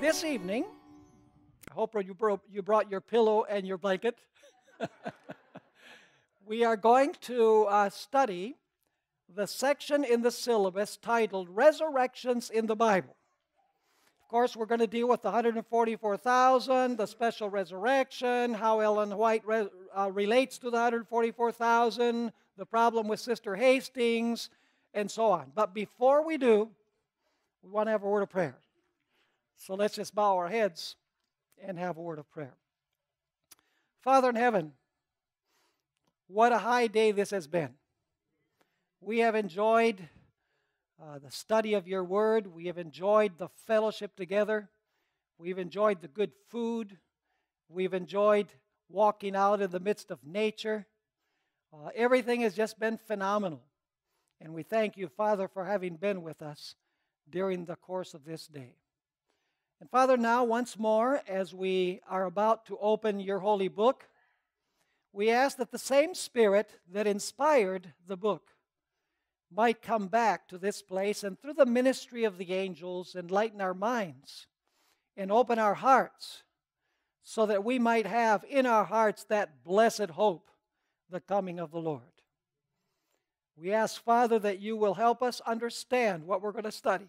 this evening, I hope you brought, you brought your pillow and your blanket. we are going to uh, study the section in the syllabus titled Resurrections in the Bible. Of course, we're going to deal with the 144,000, the special resurrection, how Ellen White re- uh, relates to the 144,000, the problem with Sister Hastings, and so on. But before we do, we want to have a word of prayer. So let's just bow our heads and have a word of prayer. Father in heaven, what a high day this has been. We have enjoyed uh, the study of your word, we have enjoyed the fellowship together, we've enjoyed the good food, we've enjoyed walking out in the midst of nature. Uh, everything has just been phenomenal. And we thank you, Father, for having been with us during the course of this day. And Father, now once more, as we are about to open your holy book, we ask that the same Spirit that inspired the book might come back to this place and through the ministry of the angels enlighten our minds and open our hearts so that we might have in our hearts that blessed hope, the coming of the Lord. We ask, Father, that you will help us understand what we're going to study.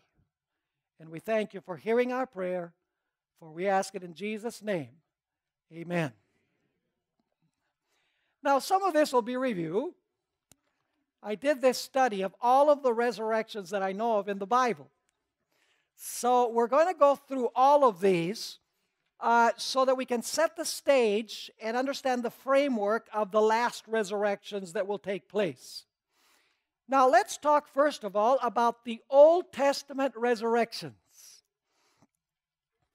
And we thank you for hearing our prayer, for we ask it in Jesus' name. Amen. Now, some of this will be review. I did this study of all of the resurrections that I know of in the Bible. So we're going to go through all of these uh, so that we can set the stage and understand the framework of the last resurrections that will take place. Now, let's talk first of all about the Old Testament resurrections.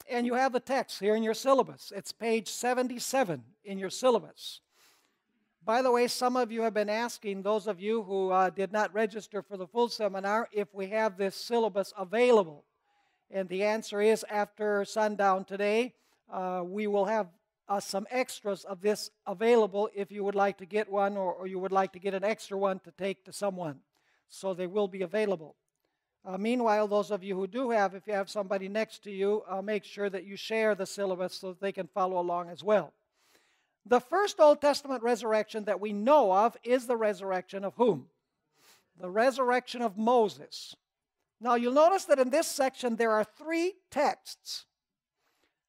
And you have the text here in your syllabus. It's page 77 in your syllabus. By the way, some of you have been asking, those of you who uh, did not register for the full seminar, if we have this syllabus available. And the answer is after sundown today, uh, we will have uh, some extras of this available if you would like to get one or, or, you would like to get an extra one to take to someone. So they will be available. Uh, meanwhile, those of you who do have, if you have somebody next to you, uh, make sure that you share the syllabus so that they can follow along as well. The first Old Testament resurrection that we know of is the resurrection of whom? The resurrection of Moses. Now, you'll notice that in this section there are three texts.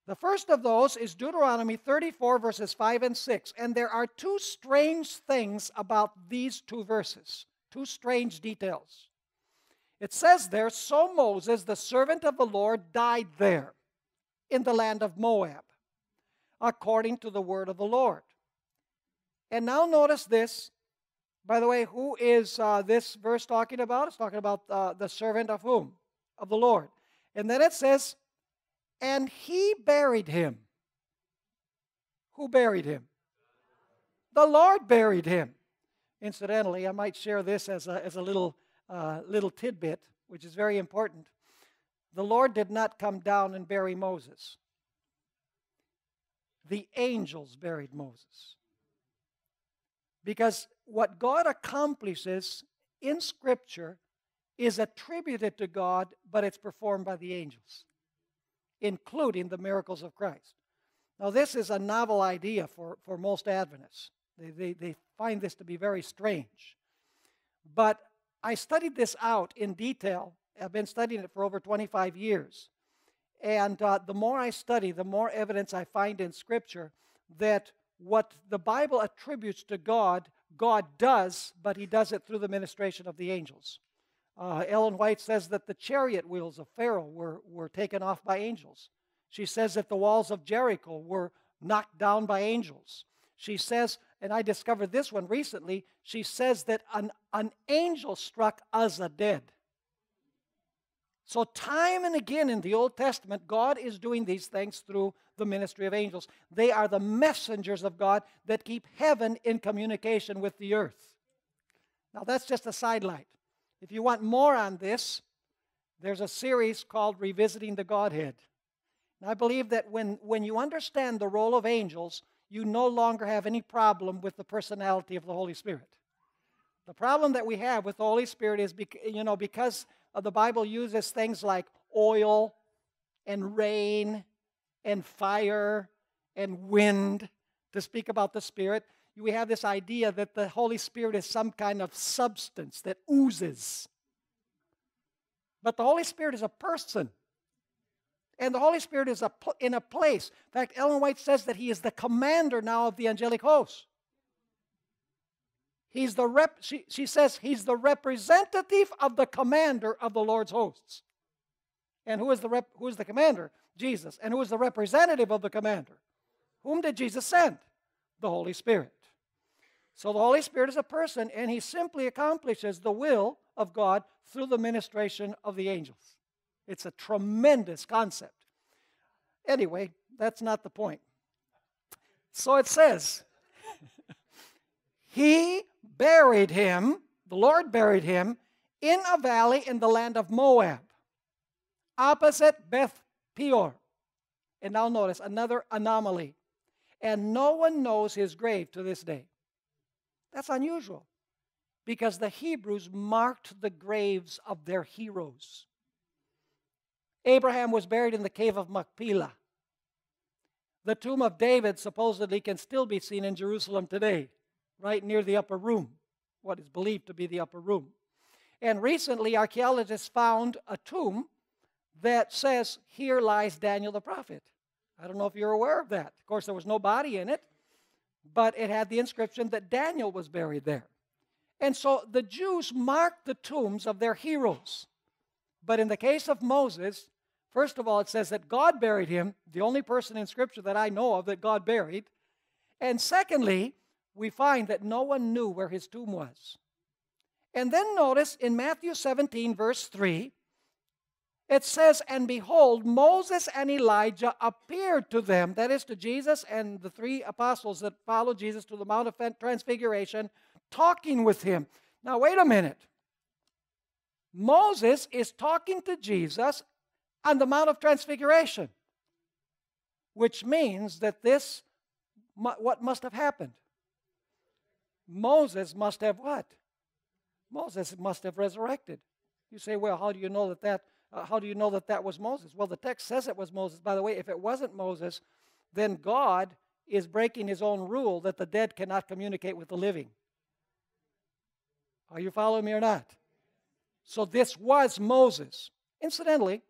The first of those is Deuteronomy 34, verses 5 and 6. And there are two strange things about these two verses, two strange details. It says there, So Moses, the servant of the Lord, died there in the land of Moab according to the word of the Lord. And now notice this. By the way, who is uh, this verse talking about? It's talking about uh, the servant of whom? Of the Lord. And then it says, and he buried him. Who buried him? The Lord buried him. Incidentally, I might share this as a, as a little, uh, little tidbit, which is very important. The Lord did not come down and bury Moses the angels buried Moses. Because what God accomplishes in Scripture is attributed to God, but it's performed by the angels, including the miracles of Christ. Now, this is a novel idea for, for most Adventists. They, they, they find this to be very strange. But I studied this out in detail. I've been studying it for over 25 years. And uh, the more I study, the more evidence I find in Scripture that what the Bible attributes to God, God does, but He does it through the ministration of the angels. Uh, Ellen White says that the chariot wheels of Pharaoh were, were taken off by angels. She says that the walls of Jericho were knocked down by angels. She says, and I discovered this one recently, she says that an, an angel struck Uzzah dead. So, time and again in the Old Testament, God is doing these things through the ministry of angels. They are the messengers of God that keep heaven in communication with the earth. Now, that's just a sidelight. If you want more on this, there's a series called Revisiting the Godhead. And I believe that when, when you understand the role of angels, you no longer have any problem with the personality of the Holy Spirit. The problem that we have with the Holy Spirit is, you know, because the Bible uses things like oil and rain and fire and wind to speak about the Spirit. We have this idea that the Holy Spirit is some kind of substance that oozes. But the Holy Spirit is a person. And the Holy Spirit is a in a place. In fact, Ellen White says that he is the commander now of the angelic host. He's the rep, she, she says he's the representative of the commander of the Lord's hosts. And who is the rep, who is the commander? Jesus. And who is the representative of the commander? Whom did Jesus send? The Holy Spirit. So the Holy Spirit is a person, and he simply accomplishes the will of God through the ministration of the angels. It's a tremendous concept. Anyway, that's not the point. So it says, He buried him, the Lord buried him, in a valley in the land of Moab, opposite Beth Peor. And now notice another anomaly. And no one knows his grave to this day. That's unusual because the Hebrews marked the graves of their heroes. Abraham was buried in the cave of Machpelah. The tomb of David supposedly can still be seen in Jerusalem today, right near the upper room, what is believed to be the upper room. And recently, archaeologists found a tomb that says, Here lies Daniel the prophet. I don't know if you're aware of that. Of course, there was no body in it, but it had the inscription that Daniel was buried there. And so the Jews marked the tombs of their heroes. But in the case of Moses, First of all, it says that God buried him, the only person in Scripture that I know of that God buried. And secondly, we find that no one knew where his tomb was. And then notice in Matthew 17, verse 3, it says, And behold, Moses and Elijah appeared to them, that is to Jesus and the three apostles that followed Jesus to the Mount of Transfiguration, talking with him. Now, wait a minute. Moses is talking to Jesus on the Mount of Transfiguration, which means that this, what must have happened? Moses must have what? Moses must have resurrected. You say, well, how do you know that that? Uh, how do you know that that was Moses? Well, the text says it was Moses. By the way, if it wasn't Moses, then God is breaking his own rule that the dead cannot communicate with the living. Are you following me or not? So this was Moses. Incidentally,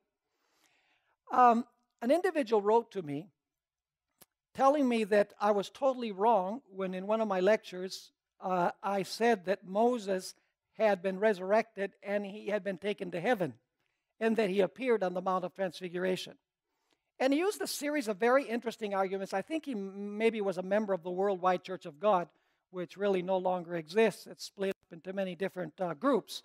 um, an individual wrote to me telling me that I was totally wrong when in one of my lectures uh, I said that Moses had been resurrected and he had been taken to heaven and that he appeared on the Mount of Transfiguration. And he used a series of very interesting arguments. I think he maybe was a member of the Worldwide Church of God, which really no longer exists. It's split up into many different uh, groups.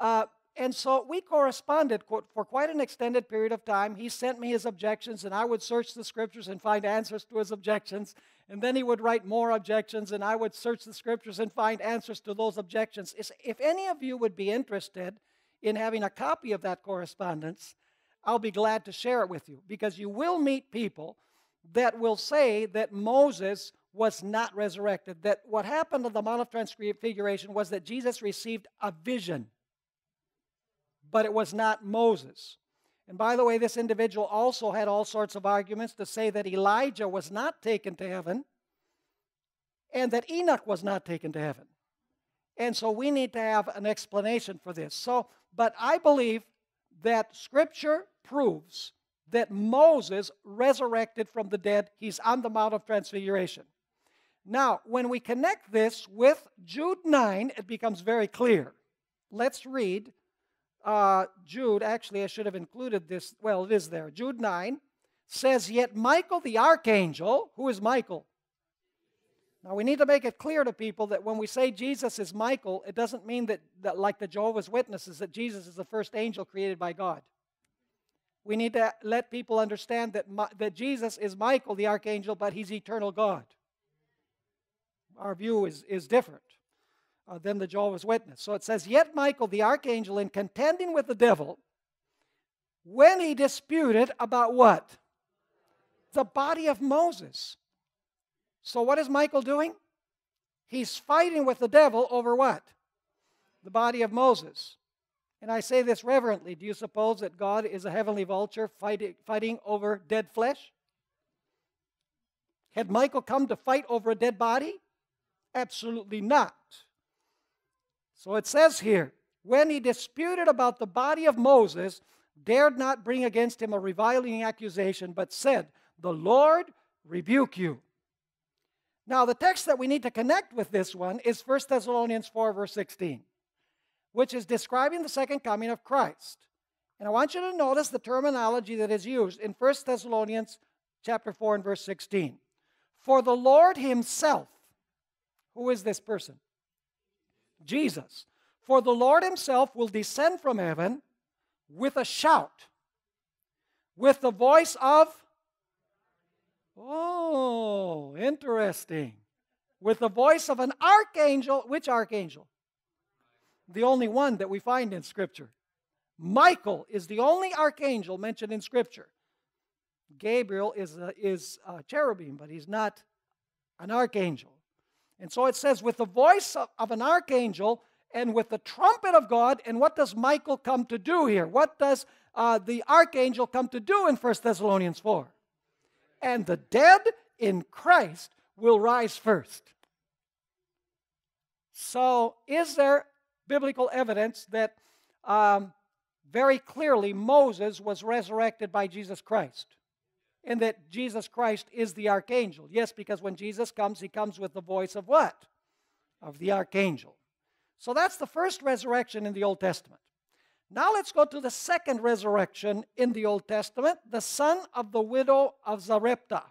Uh, and so we corresponded for quite an extended period of time. He sent me his objections, and I would search the scriptures and find answers to his objections. And then he would write more objections, and I would search the scriptures and find answers to those objections. If any of you would be interested in having a copy of that correspondence, I'll be glad to share it with you because you will meet people that will say that Moses was not resurrected, that what happened on the Mount of Transfiguration was that Jesus received a vision but it was not Moses. And by the way, this individual also had all sorts of arguments to say that Elijah was not taken to heaven and that Enoch was not taken to heaven. And so we need to have an explanation for this. So, but I believe that scripture proves that Moses resurrected from the dead. He's on the Mount of Transfiguration. Now, when we connect this with Jude 9, it becomes very clear. Let's read uh, Jude, actually, I should have included this. Well, it is there. Jude 9 says, Yet Michael the archangel, who is Michael? Now, we need to make it clear to people that when we say Jesus is Michael, it doesn't mean that, that like the Jehovah's Witnesses, that Jesus is the first angel created by God. We need to let people understand that, that Jesus is Michael the archangel, but he's eternal God. Our view is, is different uh, than the Jehovah's Witness. So it says, Yet Michael the archangel, in contending with the devil, when he disputed about what? The body of Moses. So what is Michael doing? He's fighting with the devil over what? The body of Moses. And I say this reverently. Do you suppose that God is a heavenly vulture fighting, fighting over dead flesh? Had Michael come to fight over a dead body? Absolutely not. So it says here when he disputed about the body of Moses, dared not bring against him a reviling accusation, but said, The Lord rebuke you. Now, the text that we need to connect with this one is 1 Thessalonians 4, verse 16 which is describing the second coming of Christ. And I want you to notice the terminology that is used in 1 Thessalonians chapter 4 and verse 16. For the Lord himself, who is this person? Jesus. For the Lord himself will descend from heaven with a shout, with the voice of, oh, interesting, with the voice of an archangel. Which archangel? the only one that we find in Scripture. Michael is the only archangel mentioned in Scripture. Gabriel is a, is a cherubim, but he's not an archangel. And so it says, with the voice of, an archangel and with the trumpet of God. And what does Michael come to do here? What does uh, the archangel come to do in 1 Thessalonians 4? And the dead in Christ will rise first. So, is there biblical evidence that um, very clearly Moses was resurrected by Jesus Christ and that Jesus Christ is the archangel. Yes, because when Jesus comes, he comes with the voice of what? Of the archangel. So that's the first resurrection in the Old Testament. Now let's go to the second resurrection in the Old Testament, the son of the widow of Zarepta.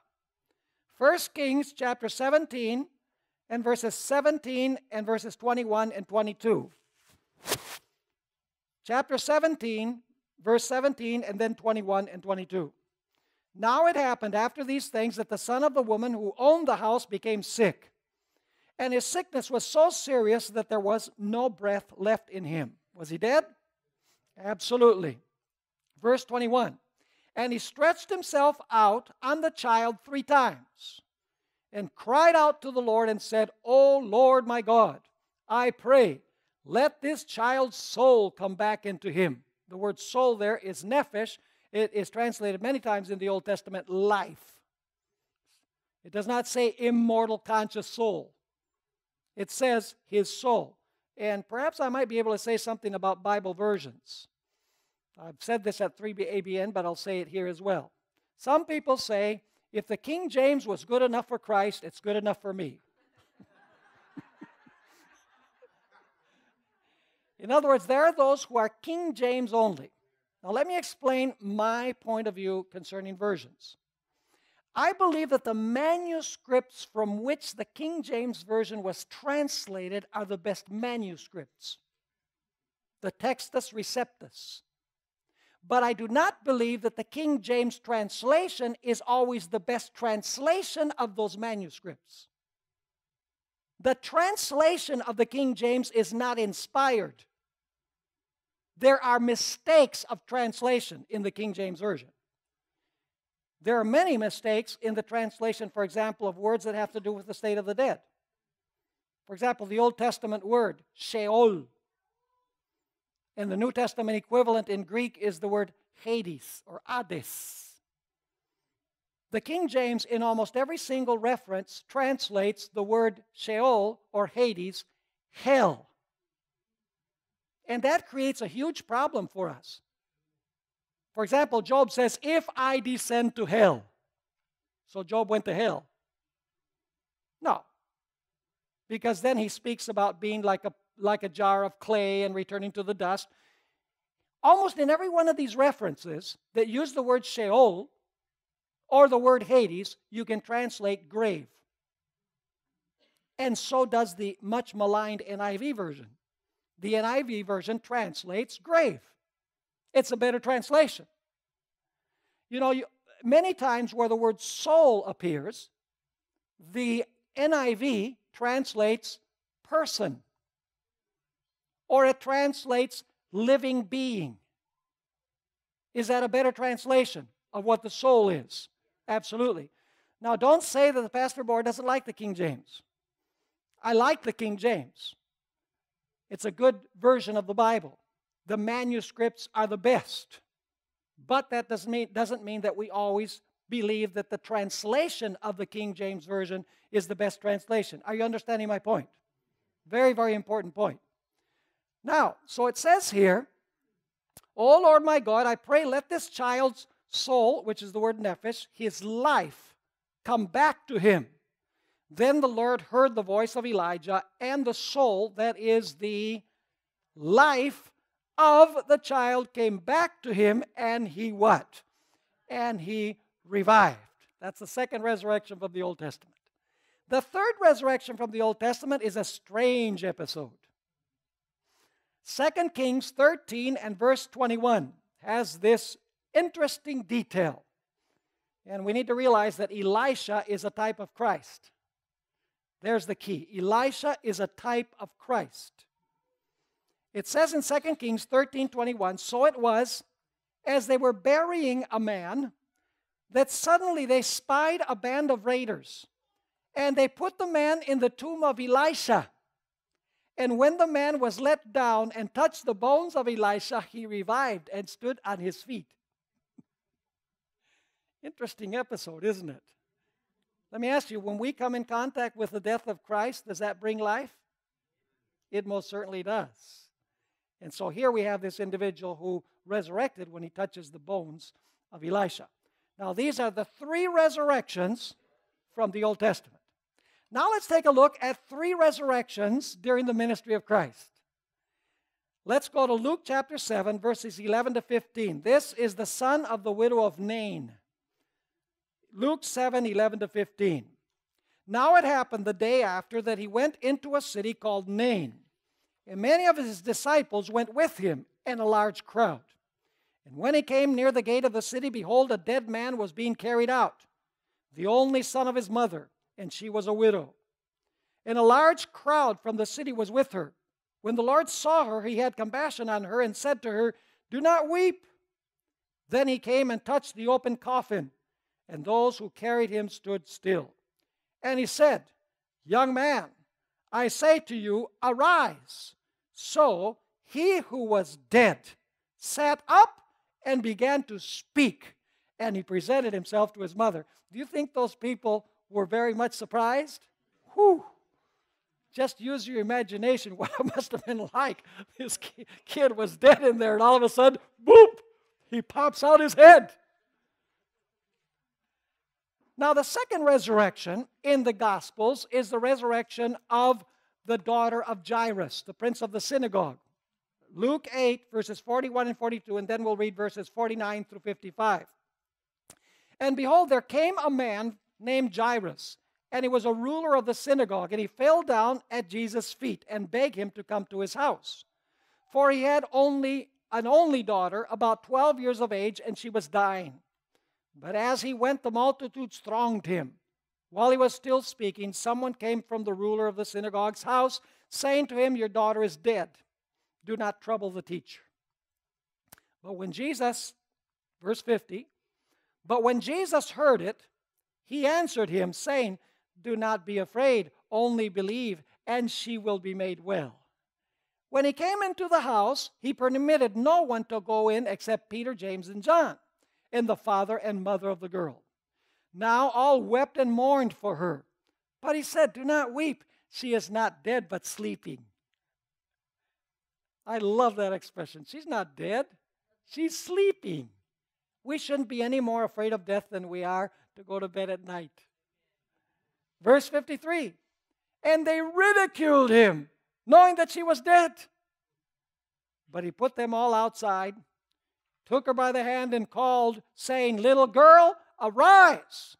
1 Kings chapter 17 and verses 17 and verses 21 and 22 chapter 17, verse 17, and then 21 and 22. Now it happened after these things that the son of the woman who owned the house became sick. And his sickness was so serious that there was no breath left in him. Was he dead? Absolutely. Verse 21 And he stretched himself out on the child three times and cried out to the Lord and said, O Lord my God, I pray let this child's soul come back into him. The word soul there is nephesh. It is translated many times in the Old Testament life. It does not say immortal conscious soul, it says his soul. And perhaps I might be able to say something about Bible versions. I've said this at 3ABN, but I'll say it here as well. Some people say if the King James was good enough for Christ, it's good enough for me. In other words, there are those who are King James only. Now, let me explain my point of view concerning versions. I believe that the manuscripts from which the King James Version was translated are the best manuscripts, the Textus Receptus. But I do not believe that the King James translation is always the best translation of those manuscripts. The translation of the King James is not inspired. There are mistakes of translation in the King James Version. There are many mistakes in the translation, for example, of words that have to do with the state of the dead. For example, the Old Testament word, Sheol. And the New Testament equivalent in Greek is the word Hades or Hades. The King James, in almost every single reference, translates the word Sheol or Hades, hell. And that creates a huge problem for us. For example, Job says, If I descend to hell. So Job went to hell. No. Because then he speaks about being like a, like a jar of clay and returning to the dust. Almost in every one of these references that use the word Sheol or the word Hades, you can translate grave. And so does the much maligned NIV version. The NIV version translates grave. It's a better translation. You know, you, many times where the word soul appears, the NIV translates person, or it translates living being. Is that a better translation of what the soul is? Absolutely. Now, don't say that the pastor Bohr doesn't like the King James. I like the King James. It's a good version of the Bible. the manuscripts are the best. But that doesn't mean, doesn't mean that we always believe that the translation of the King James Version is the best translation. Are you understanding my point? Very, very important point. Now, so it says here, O Lord my God, I pray let this child's soul, which is the word nephesh, his life, come back to him. Then the Lord heard the voice of Elijah, and the soul, that is the life of the child, came back to him, and he what? And he revived. That's the second resurrection from the Old Testament. The third resurrection from the Old Testament is a strange episode. 2 Kings 13 and verse 21 has this interesting detail. And we need to realize that Elisha is a type of Christ. There's the key. Elisha is a type of Christ. It says in 2 Kings 13 21, so it was as they were burying a man that suddenly they spied a band of raiders and they put the man in the tomb of Elisha. And when the man was let down and touched the bones of Elisha, he revived and stood on his feet. Interesting episode, isn't it? Let me ask you when we come in contact with the death of Christ, does that bring life? It most certainly does. And so here we have this individual who resurrected when he touches the bones of Elisha. Now, these are the three resurrections from the Old Testament. Now, let's take a look at three resurrections during the ministry of Christ. Let's go to Luke chapter 7, verses 11 to 15. This is the son of the widow of Nain. Luke 7, 11 to 15. Now it happened the day after that he went into a city called Nain, and many of his disciples went with him, and a large crowd. And when he came near the gate of the city, behold, a dead man was being carried out, the only son of his mother, and she was a widow. And a large crowd from the city was with her. When the Lord saw her, he had compassion on her and said to her, Do not weep. Then he came and touched the open coffin, and those who carried him stood still. And he said, Young man, I say to you, arise. So he who was dead sat up and began to speak. And he presented himself to his mother. Do you think those people were very much surprised? Whew. Just use your imagination what it must have been like. This kid was dead in there, and all of a sudden, boop, he pops out his head. Now, the second resurrection in the Gospels is the resurrection of the daughter of Jairus, the prince of the synagogue. Luke 8, verses 41 and 42, and then we'll read verses 49 through 55. And behold, there came a man named Jairus, and he was a ruler of the synagogue, and he fell down at Jesus' feet and begged him to come to his house. For he had only an only daughter, about 12 years of age, and she was dying. But as he went, the multitudes thronged him. While he was still speaking, someone came from the ruler of the synagogue's house, saying to him, Your daughter is dead do not trouble the teacher. But when Jesus, verse 50, but when Jesus heard it, he answered him, saying, Do not be afraid, only believe, and she will be made well. When he came into the house, he permitted no one to go in except Peter, James, and John, and the father and mother of the girl. Now all wept and mourned for her. But he said, Do not weep. She is not dead, but sleeping. I love that expression. She's not dead, she's sleeping. We shouldn't be any more afraid of death than we are to go to bed at night. Verse 53 And they ridiculed him, knowing that she was dead. But he put them all outside, took her by the hand, and called, saying, Little girl, arise.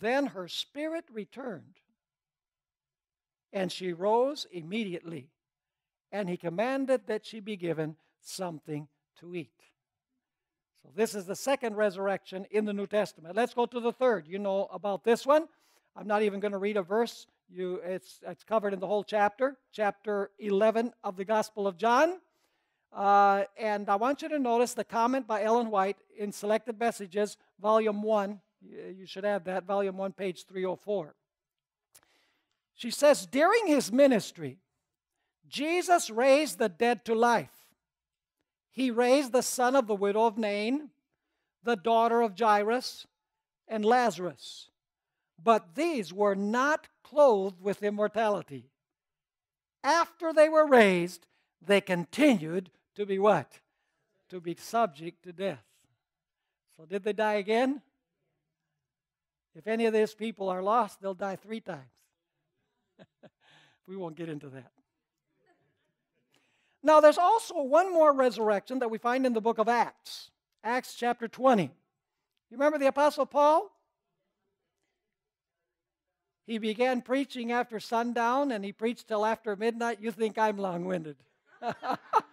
Then her spirit returned, and she rose immediately and he commanded that she be given something to eat. So, this is the second resurrection in the New Testament. Let's go to the third. You know about this one. I'm not even going to read a verse. You, it's, it's covered in the whole chapter, chapter 11 of the Gospel of John. Uh, and I want you to notice the comment by Ellen White in Selected Messages, Volume 1. You should have that, Volume 1, page 304. She says, During his ministry, Jesus raised the dead to life. he raised the son of the widow of Nain, the daughter of Jairus, and Lazarus. But these were not clothed with immortality. After they were raised, they continued to be what? To be subject to death. So, did they die again? If any of these people are lost, they'll die three times. we won't get into that. Now, there's also one more resurrection that we find in the book of Acts, Acts chapter 20. You remember the Apostle Paul? He began preaching after sundown and he preached till after midnight. You think I'm long winded.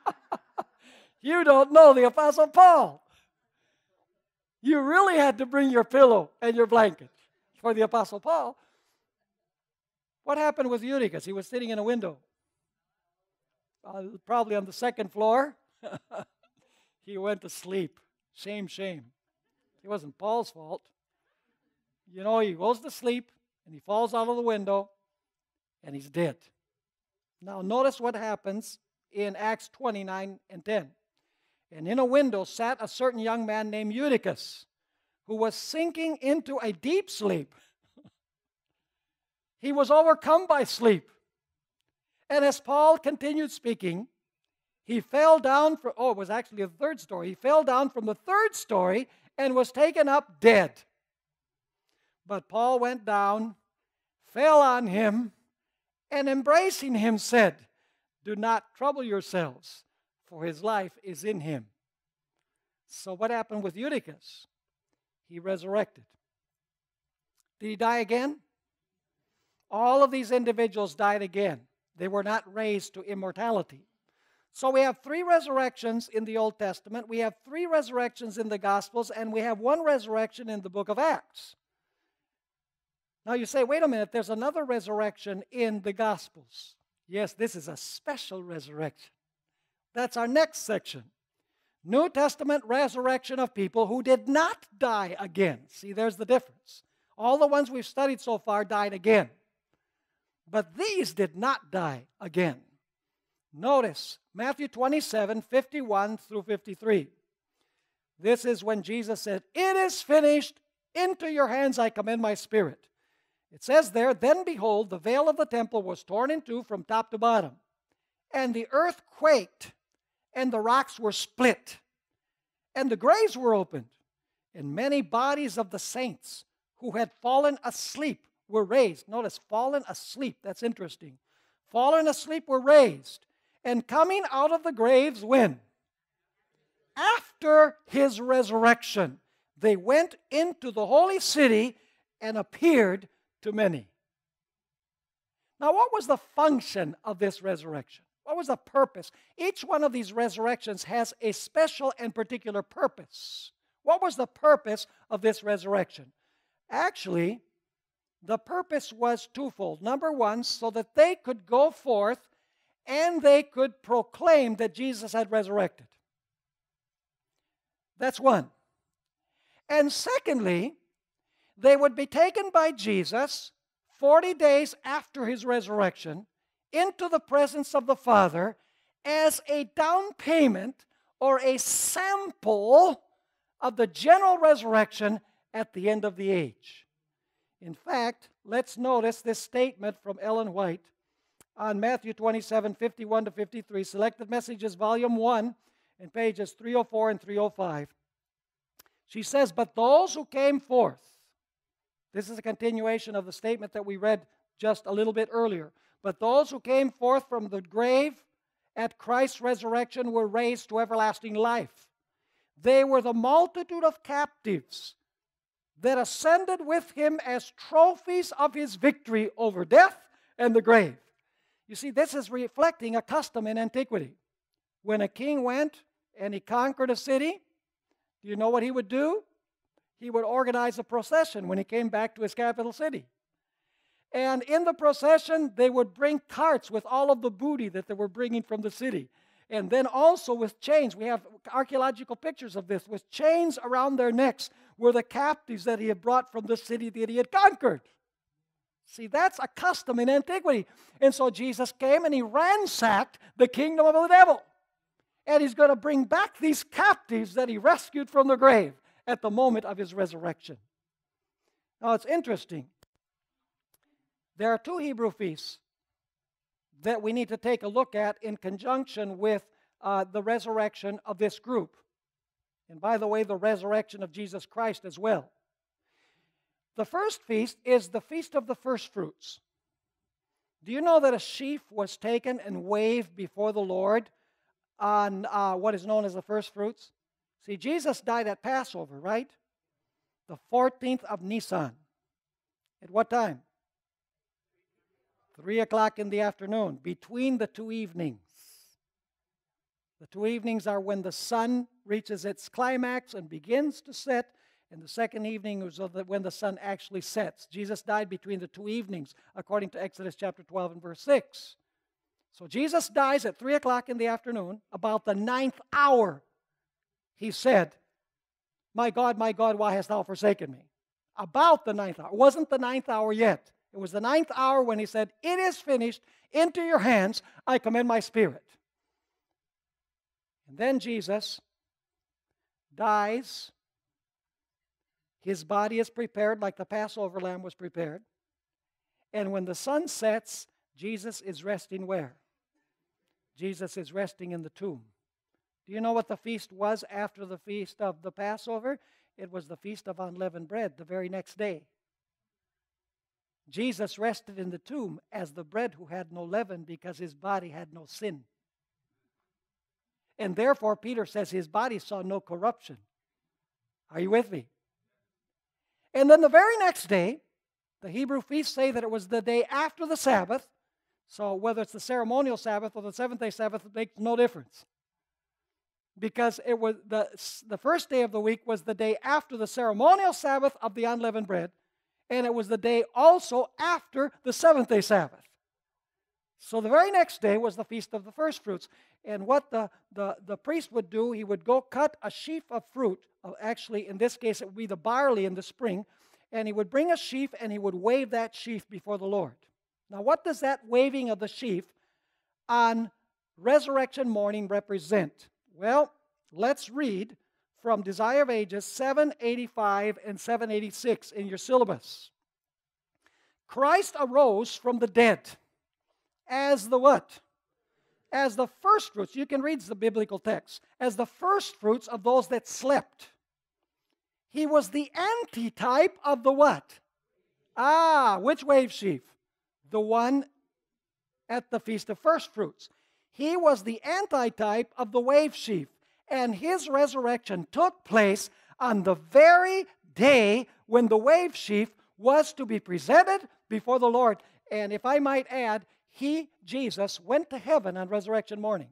you don't know the Apostle Paul. You really had to bring your pillow and your blanket for the Apostle Paul. What happened with Eutychus? He was sitting in a window, uh, probably on the second floor. he went to sleep. Shame, shame. It wasn't Paul's fault. You know, he goes to sleep and he falls out of the window and he's dead. Now, notice what happens in Acts 29 and 10. And in a window sat a certain young man named Eutychus who was sinking into a deep sleep. he was overcome by sleep. And as Paul continued speaking, he fell down from, oh, it was actually a third story. He fell down from the third story and was taken up dead. But Paul went down, fell on him, and embracing him said, Do not trouble yourselves, for his life is in him. So, what happened with Eutychus? he resurrected. Did he die again? All of these individuals died again. They were not raised to immortality. So we have three resurrections in the Old Testament, we have three resurrections in the Gospels, and we have one resurrection in the book of Acts. Now you say, wait a minute, there's another resurrection in the Gospels. Yes, this is a special resurrection. That's our next section. New Testament resurrection of people who did not die again. See, there's the difference. All the ones we've studied so far died again. But these did not die again. Notice Matthew 27 51 through 53. This is when Jesus said, It is finished. Into your hands I commend my spirit. It says there, Then behold, the veil of the temple was torn in two from top to bottom, and the earth quaked and the rocks were split, and the graves were opened, and many bodies of the saints who had fallen asleep were raised. Notice, fallen asleep, that's interesting. Fallen asleep were raised, and coming out of the graves when? After his resurrection, they went into the holy city and appeared to many. Now, what was the function of this resurrection? What was the purpose? Each one of these resurrections has a special and particular purpose. What was the purpose of this resurrection? Actually, the purpose was twofold. Number one, so that they could go forth and they could proclaim that Jesus had resurrected. That's one. And secondly, they would be taken by Jesus 40 days after his resurrection into the presence of the Father as a down payment or a sample of the general resurrection at the end of the age. In fact, let's notice this statement from Ellen White on Matthew 27 51 to 53, Selected Messages, Volume 1, and pages 304 and 305. She says, But those who came forth, this is a continuation of the statement that we read just a little bit earlier. But those who came forth from the grave at Christ's resurrection were raised to everlasting life. They were the multitude of captives that ascended with him as trophies of his victory over death and the grave. You see, this is reflecting a custom in antiquity. When a king went and he conquered a city, do you know what he would do? He would organize a procession when he came back to his capital city. And in the procession, they would bring carts with all of the booty that they were bringing from the city. And then also with chains, we have archaeological pictures of this, with chains around their necks were the captives that he had brought from the city that he had conquered. See, that's a custom in antiquity. And so Jesus came and he ransacked the kingdom of the devil. and he's going to bring back these captives that he rescued from the grave at the moment of his resurrection. Now it's interesting. There are two Hebrew feasts that we need to take a look at in conjunction with uh, the resurrection of this group. And by the way, the resurrection of Jesus Christ as well. The first feast is the Feast of the First Fruits. Do you know that a sheaf was taken and waved before the Lord on uh, what is known as the first fruits? See, Jesus died at Passover, right? The 14th of Nisan. At what time? Three o'clock in the afternoon, between the two evenings. The two evenings are when the sun reaches its climax and begins to set, and the second evening is when the sun actually sets. Jesus died between the two evenings, according to Exodus chapter 12 and verse 6. So Jesus dies at 3 o'clock in the afternoon, about the ninth hour. He said, My God, my God, why hast thou forsaken me? About the ninth hour. It wasn't the ninth hour yet. It was the ninth hour when he said, It is finished. Into your hands I commend my spirit. And then Jesus dies. His body is prepared like the Passover lamb was prepared. And when the sun sets, Jesus is resting where? Jesus is resting in the tomb. Do you know what the feast was after the feast of the Passover? It was the feast of unleavened bread the very next day. Jesus rested in the tomb as the bread who had no leaven because his body had no sin. And therefore, Peter says his body saw no corruption. Are you with me? And then the very next day, the Hebrew feasts say that it was the day after the Sabbath. So whether it's the ceremonial Sabbath or the seventh day Sabbath, makes no difference. Because it was the, the first day of the week was the day after the ceremonial Sabbath of the unleavened bread, and it was the day also after the seventh day Sabbath. So the very next day was the feast of the first fruits. And what the, the, the priest would do, he would go cut a sheaf of fruit. Uh, actually, in this case, it would be the barley in the spring. And he would bring a sheaf and he would wave that sheaf before the Lord. Now, what does that waving of the sheaf on resurrection morning represent? Well, let's read from Desire of Ages 785 and 786 in your syllabus. Christ arose from the dead as the what? As the first fruits. You can read the biblical text. As the first fruits of those that slept. He was the antitype of the what? Ah, which wave sheaf? The one at the Feast of First Fruits. He was the antitype of the wave sheaf, and his resurrection took place on the very day when the wave sheaf was to be presented before the Lord. And if I might add, he, Jesus, went to heaven on resurrection morning.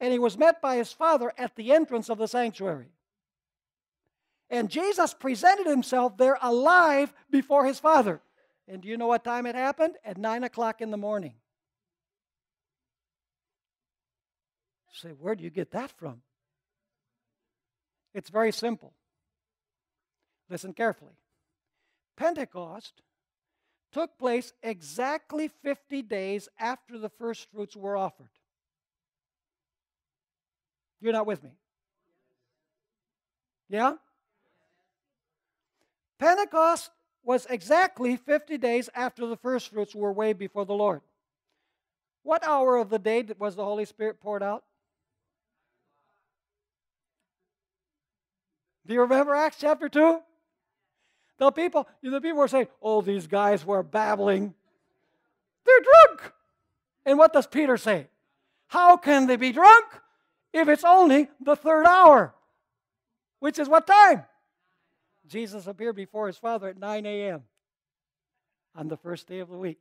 And he was met by his Father at the entrance of the sanctuary. And Jesus presented himself there alive before his Father. And do you know what time it happened? At 9 o'clock in the morning. Say, where do you get that from? It's very simple. Listen carefully. Pentecost took place exactly 50 days after the first fruits were offered. You're not with me? Yeah? Pentecost was exactly 50 days after the first fruits were weighed before the Lord. What hour of the day was the Holy Spirit poured out? Do you remember Acts chapter 2? The people, the people were saying, oh, these guys were babbling. They're drunk. And what does Peter say? How can they be drunk if it's only the third hour? Which is what time? Jesus appeared before his Father at 9 a.m. on the first day of the week.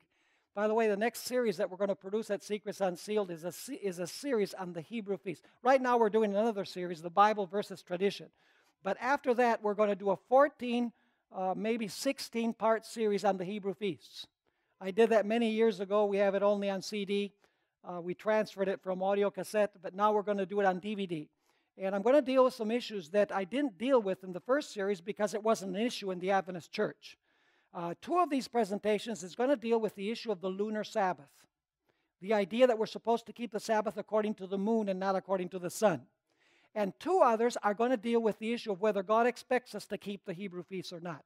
By the way, the next series that we're going to produce at Secrets Unsealed is a, is a series on the Hebrew feast. Right now, we're doing another series, the Bible versus tradition. But after that, we're going to do a 14 uh, maybe 16 part series on the Hebrew feasts. I did that many years ago. We have it only on CD. Uh, we transferred it from audio cassette, but now we're going to do it on DVD. And I'm going to deal with some issues that I didn't deal with in the first series because it wasn't an issue in the Adventist church. Uh, two of these presentations is going to deal with the issue of the lunar Sabbath. the idea that we're supposed to keep the Sabbath according to the moon and not according to the sun. And two others are going to deal with the issue of whether God expects us to keep the Hebrew feasts or not.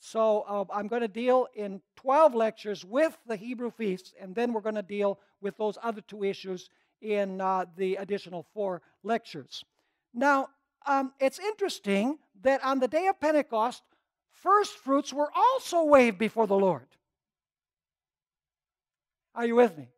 So uh, I'm going to deal in 12 lectures with the Hebrew feasts, and then we're going to deal with those other two issues in uh, the additional four lectures. Now, um, it's interesting that on the day of Pentecost, first fruits were also waved before the Lord. Are you with me?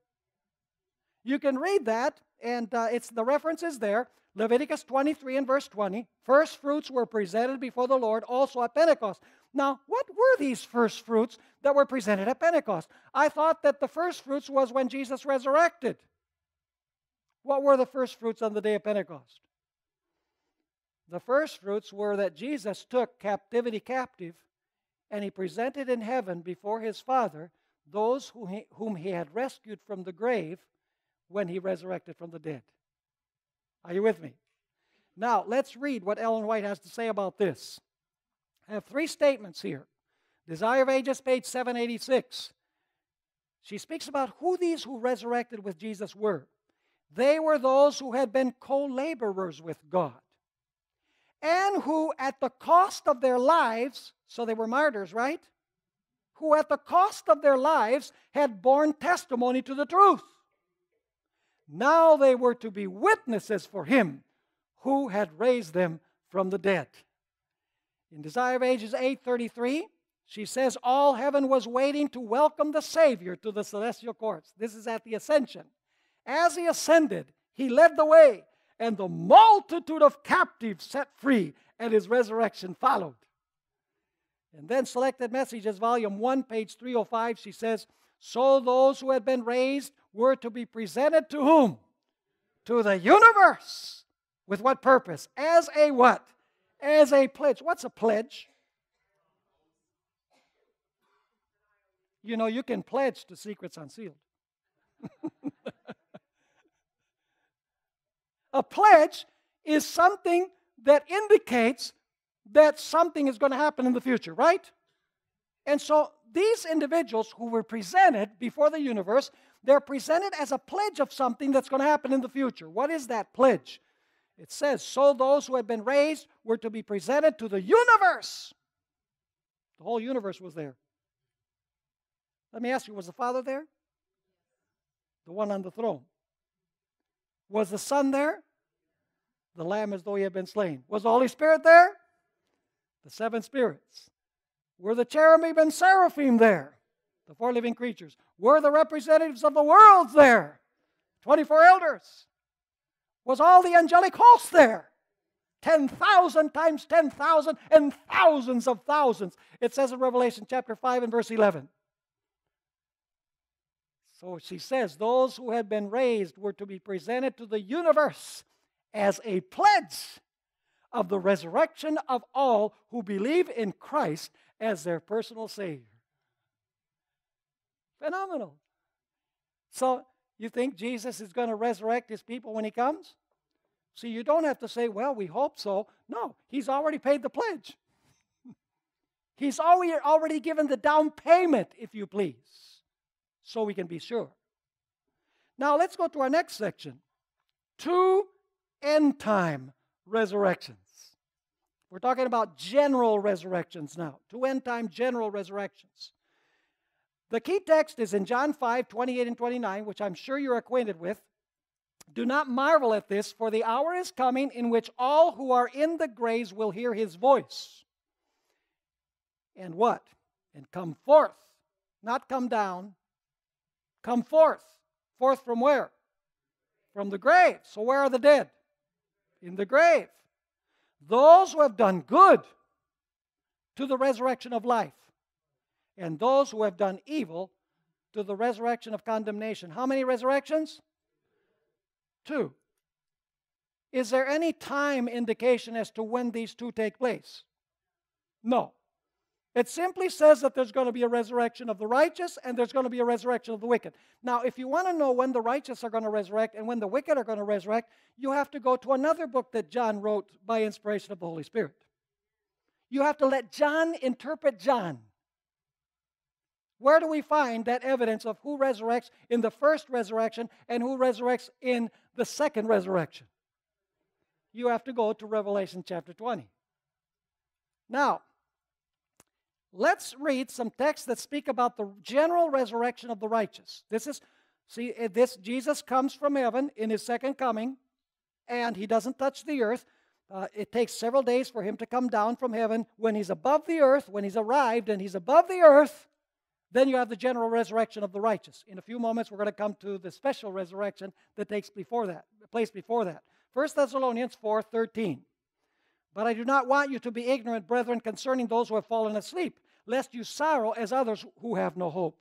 You can read that, and uh, it's the reference is there. Leviticus 23 and verse 20. First fruits were presented before the Lord also at Pentecost. Now, what were these first fruits that were presented at Pentecost? I thought that the first fruits was when Jesus resurrected. What were the first fruits on the day of Pentecost? The first fruits were that Jesus took captivity captive and he presented in heaven before his Father those whom he, whom he had rescued from the grave when he resurrected from the dead. Are you with me? Now, let's read what Ellen White has to say about this. I have three statements here. Desire of Ages, page 786. She speaks about who these who resurrected with Jesus were. They were those who had been co laborers with God and who, at the cost of their lives, so they were martyrs, right? Who, at the cost of their lives, had borne testimony to the truth. Now they were to be witnesses for him who had raised them from the dead. In Desire of Ages 833, she says, All heaven was waiting to welcome the Savior to the celestial courts. This is at the ascension. As he ascended, he led the way, and the multitude of captives set free, and his resurrection followed. And then, Selected Messages, Volume 1, page 305, she says, So those who had been raised were to be presented to whom? To the universe. With what purpose? As a what? As a pledge. What's a pledge? You know, you can pledge to secrets unsealed. A pledge is something that indicates that something is going to happen in the future, right? And so these individuals who were presented before the universe, they're presented as a pledge of something that's going to happen in the future. What is that pledge? It says, So those who had been raised were to be presented to the universe. The whole universe was there. Let me ask you, was the Father there? The one on the throne. Was the Son there? The Lamb as though he had been slain. Was the Holy Spirit there? The seven spirits. Were the cherubim and seraphim there? The four living creatures. Were the representatives of the worlds there? 24 elders. Was all the angelic host there? 10,000 times 10,000 and thousands of thousands. It says in Revelation chapter 5 and verse 11. So she says, those who had been raised were to be presented to the universe as a pledge of the resurrection of all who believe in Christ as their personal Savior. Phenomenal. So, you think Jesus is going to resurrect his people when he comes? See, you don't have to say, well, we hope so. No, he's already paid the pledge. he's already, given the down payment, if you please so we can be sure. Now let's go to our next section two end time resurrections. We're talking about general resurrections now, two end time general resurrections. The key text is in John 5 28 and 29, which I'm sure you're acquainted with. Do not marvel at this, for the hour is coming in which all who are in the graves will hear his voice. And what? And come forth, not come down, Come forth. Forth from where? From the grave. So, where are the dead? In the grave. Those who have done good to the resurrection of life, and those who have done evil to the resurrection of condemnation. How many resurrections? Two. Is there any time indication as to when these two take place? No. It simply says that there's going to be a resurrection of the righteous and there's going to be a resurrection of the wicked. Now, if you want to know when the righteous are going to resurrect and when the wicked are going to resurrect, you have to go to another book that John wrote by inspiration of the Holy Spirit. You have to let John interpret John. Where do we find that evidence of who resurrects in the first resurrection and who resurrects in the second resurrection? You have to go to Revelation chapter 20. Now, let's read some texts that speak about the general resurrection of the righteous. This is, see, eh, this Jesus comes from heaven in his second coming, and he doesn't touch the earth. Uh, it takes several days for him to come down from heaven. When he's above the earth, when he's arrived and he's above the earth, then you have the general resurrection of the righteous. In a few moments, we're going to come to the special resurrection that takes before that, place before that. 1 Thessalonians 4:13. But I do not want you to be ignorant, brethren, concerning those who have fallen asleep, lest you sorrow as others who have no hope.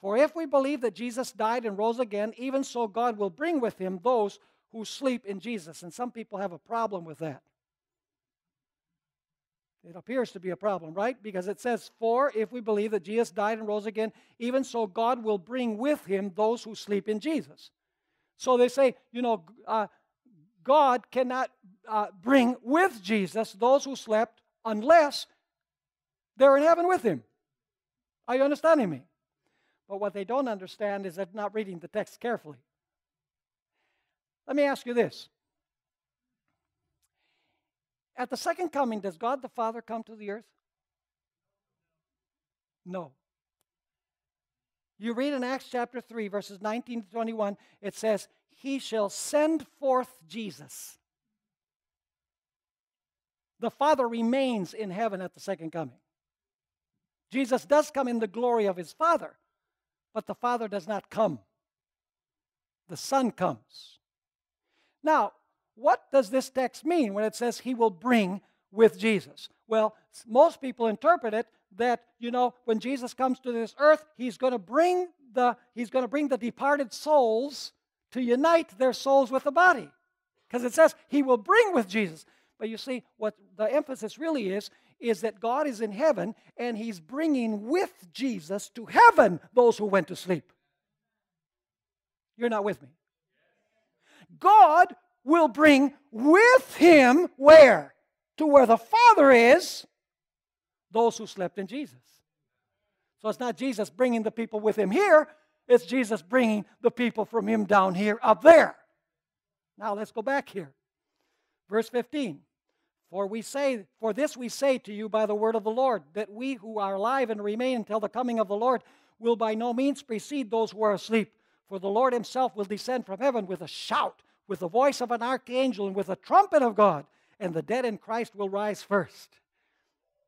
For if we believe that Jesus died and rose again, even so God will bring with him those who sleep in Jesus. And some people have a problem with that. It appears to be a problem, right? Because it says, For if we believe that Jesus died and rose again, even so God will bring with him those who sleep in Jesus. So they say, you know, uh, God cannot uh, bring with Jesus those who slept unless they're in heaven with him. Are you understanding me? But what they don't understand is they're not reading the text carefully. Let me ask you this. At the second coming, does God the Father come to the earth? No. You read in Acts chapter 3, verses 19 to 21, it says, He shall send forth Jesus. The Father remains in heaven at the second coming. Jesus does come in the glory of his Father, but the Father does not come. The Son comes. Now, what does this text mean when it says he will bring with Jesus? Well, most people interpret it that, you know, when Jesus comes to this earth, he's going to bring the he's going to bring the departed souls to unite their souls with the body. Because it says he will bring with Jesus. But you see, what the emphasis really is, is that God is in heaven and he's bringing with Jesus to heaven those who went to sleep. You're not with me. God will bring with him where? To where the Father is, those who slept in Jesus. So it's not Jesus bringing the people with him here, it's Jesus bringing the people from him down here up there. Now let's go back here. Verse 15. For we say, for this we say to you by the word of the Lord, that we who are alive and remain until the coming of the Lord will by no means precede those who are asleep. For the Lord himself will descend from heaven with a shout with the voice of an archangel and with the trumpet of God, and the dead in Christ will rise first.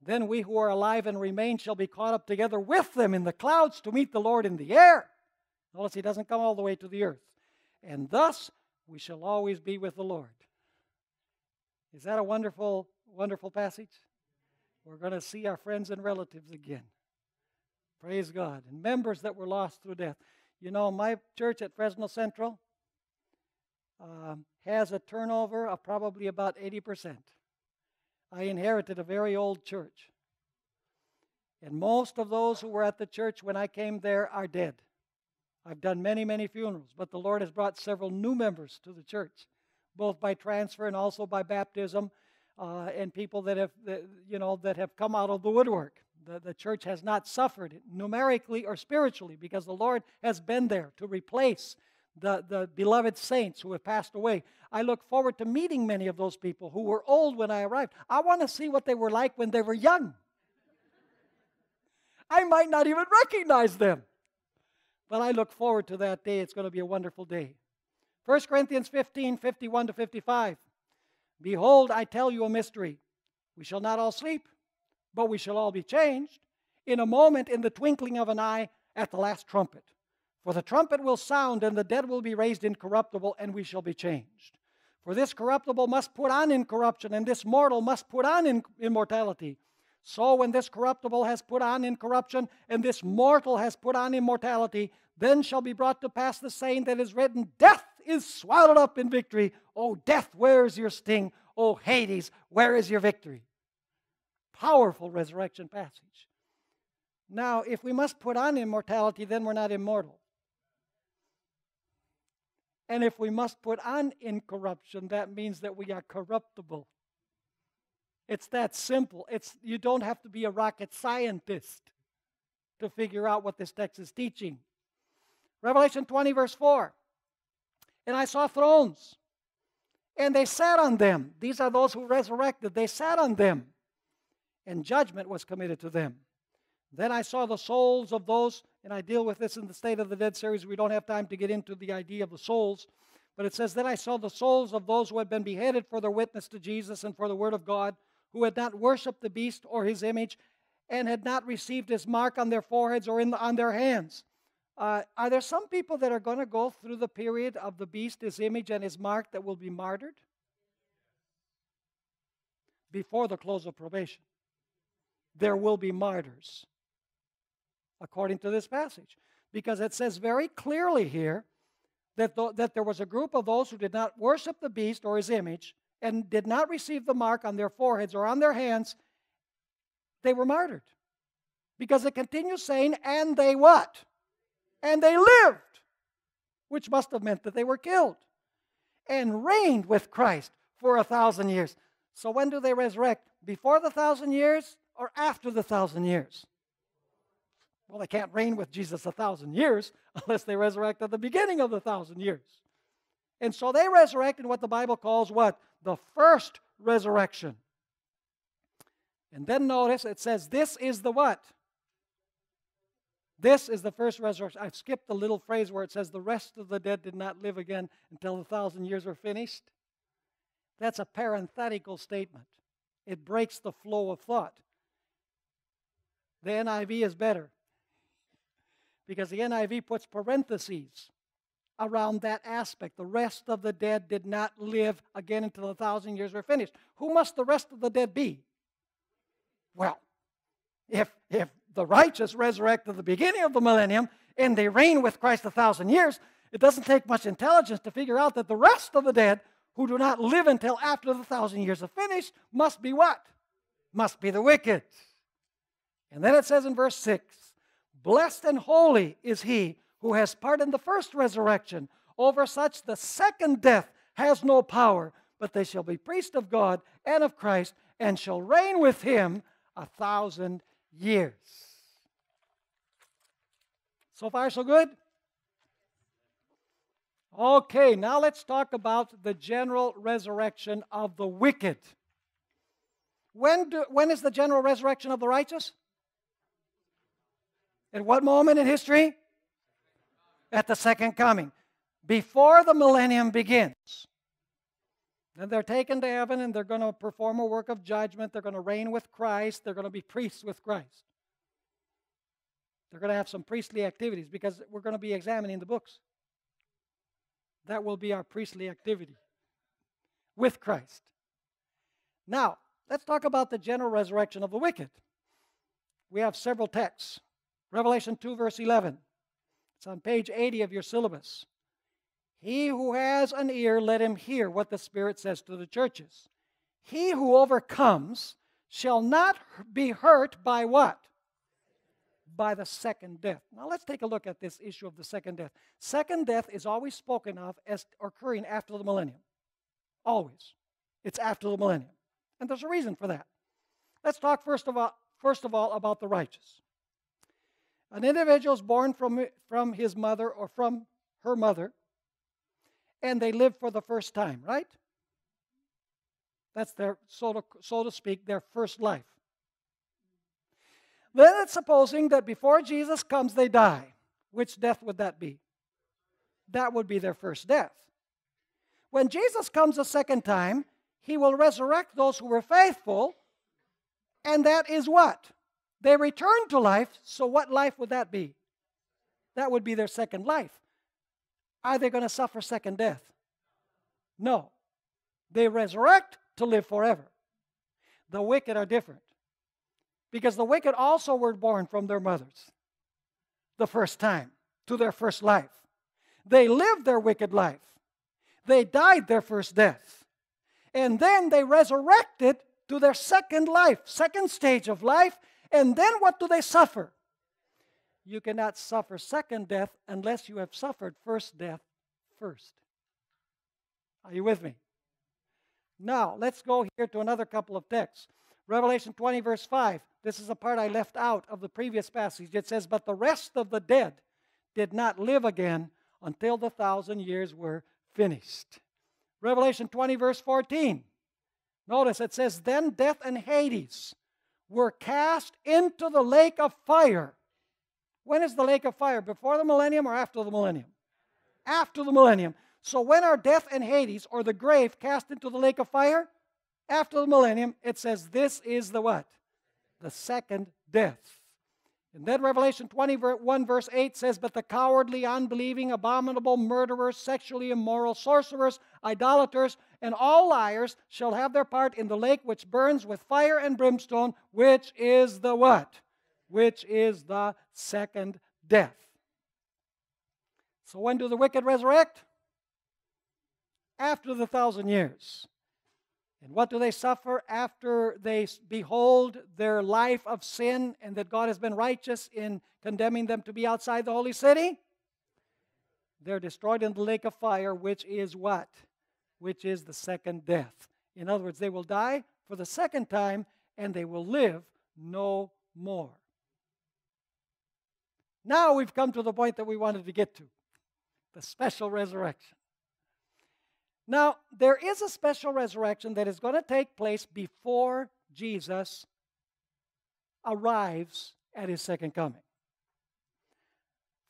Then we who are alive and remain shall be caught up together with them in the clouds to meet the Lord in the air. Notice he doesn't come all the way to the earth. And thus we shall always be with the Lord. Is that a wonderful, wonderful passage? We're going to see our friends and relatives again. Praise God. And members that were lost through death. You know, my church at Fresno Central, um, has a turnover of probably about 80%. I inherited a very old church. And most of those who were at the church when I came there are dead. I've done many, many funerals, but the Lord has brought several new members to the church, both by transfer and also by baptism, uh, and people that have, that, you know, that have come out of the woodwork. The, the church has not suffered numerically or spiritually because the Lord has been there to replace the, the beloved saints who have passed away. I look forward to meeting many of those people who were old when I arrived. I want to see what they were like when they were young. I might not even recognize them. But I look forward to that day. It's going to be a wonderful day. 1 Corinthians 15 51 to 55. Behold, I tell you a mystery. We shall not all sleep, but we shall all be changed in a moment, in the twinkling of an eye, at the last trumpet. For the trumpet will sound, and the dead will be raised incorruptible, and we shall be changed. For this corruptible must put on incorruption, and this mortal must put on immortality. So when this corruptible has put on incorruption, and this mortal has put on immortality, then shall be brought to pass the saying that is written Death is swallowed up in victory. O death, where is your sting? O Hades, where is your victory? Powerful resurrection passage. Now, if we must put on immortality, then we're not immortal. And if we must put on incorruption, that means that we are corruptible. It's that simple. It's, you don't have to be a rocket scientist. to figure out what this text is teaching. Revelation 20, verse 4. And I saw thrones, and they sat on them. These are those who resurrected. They sat on them, and judgment was committed to them. Then I saw the souls of those, and I deal with this in the State of the Dead series. We don't have time to get into the idea of the souls. But it says, Then I saw the souls of those who had been beheaded for their witness to Jesus and for the word of God, who had not worshipped the beast or his image, and had not received his mark on their foreheads or in the, on their hands. Uh, are there some people that are going to go through the period of the beast, his image, and his mark that will be martyred? Before the close of probation. There will be martyrs according to this passage. Because it says very clearly here that, th- that there was a group of those who did not worship the beast or his image and did not receive the mark on their foreheads or on their hands, they were martyred. Because it continues saying, and they what? And they lived, which must have meant that they were killed, and reigned with Christ for a thousand years. So when do they resurrect? Before the thousand years or after the thousand years? Well, they can't reign with Jesus a thousand years unless they resurrect at the beginning of the thousand years. And so they resurrect in what the Bible calls what? The first resurrection. And then notice it says, This is the what? This is the first resurrection. I've skipped the little phrase where it says, The rest of the dead did not live again until the thousand years were finished. That's a parenthetical statement, it breaks the flow of thought. The NIV is better because the NIV puts parentheses around that aspect. The rest of the dead did not live again until a thousand years were finished. Who must the rest of the dead be? Well, if, if the righteous resurrect at the beginning of the millennium and they reign with Christ a thousand years, it doesn't take much intelligence to figure out that the rest of the dead who do not live until after the thousand years are finished must be what? Must be the wicked. And then it says in verse 6 Blessed and holy is he who has part in the first resurrection. Over such the second death has no power, but they shall be priests of God and of Christ and shall reign with him a thousand years. So far, so good? Okay, now let's talk about the general resurrection of the wicked. When, do, when is the general resurrection of the righteous? At what moment in history? At the second coming, before the millennium begins. And they're taken to heaven and they're going to perform a work of judgment. They're going to reign with Christ. They're going to be priests with Christ. They're going to have some priestly activities because we're going to be examining the books. That will be our priestly activity with Christ. Now, let's talk about the general resurrection of the wicked. We have several texts. Revelation 2, verse 11. It's on page 80 of your syllabus. He who has an ear, let him hear what the Spirit says to the churches. He who overcomes shall not be hurt by what? By the second death. Now let's take a look at this issue of the second death. Second death is always spoken of as occurring after the millennium. Always. It's after the millennium. And there's a reason for that. Let's talk first of all, first of all about the righteous. An individual is born from, from his mother or from her mother, and they live for the first time, right? That's their, so to, so to speak, their first life. Then it's supposing that before Jesus comes, they die. Which death would that be? That would be their first death. When Jesus comes a second time, he will resurrect those who were faithful, and that is what? They return to life, so what life would that be? That would be their second life. Are they going to suffer second death? No. They resurrect to live forever. The wicked are different. Because the wicked also were born from their mothers the first time to their first life. They lived their wicked life. They died their first death. And then they resurrected to their second life, second stage of life, and then what do they suffer? You cannot suffer second death unless you have suffered first death first. Are you with me? Now, let's go here to another couple of texts. Revelation 20, verse 5. this is a part I left out of the previous passage. It says, But the rest of the dead did not live again until the thousand years were finished. Revelation 20, verse 14. Notice it says, Then death and Hades were cast into the lake of fire. When is the lake of fire? Before the millennium or after the millennium? After the millennium. So when are death and Hades or the grave cast into the lake of fire? After the millennium, it says this is the what? The second death. And then Revelation 21, verse 8 says, But the cowardly, unbelieving, abominable, murderers, sexually immoral, sorcerers, idolaters, and all liars shall have their part in the lake which burns with fire and brimstone, which is the what? Which is the second death. So when do the wicked resurrect? After the thousand years. And what do they suffer after they behold their life of sin and that God has been righteous in condemning them to be outside the holy city? They're destroyed in the lake of fire, which is what? Which is the second death. In other words, they will die for the second time and they will live no more. Now we've come to the point that we wanted to get to the special resurrection. Now, there is a special resurrection that is going to take place before Jesus arrives at his second coming.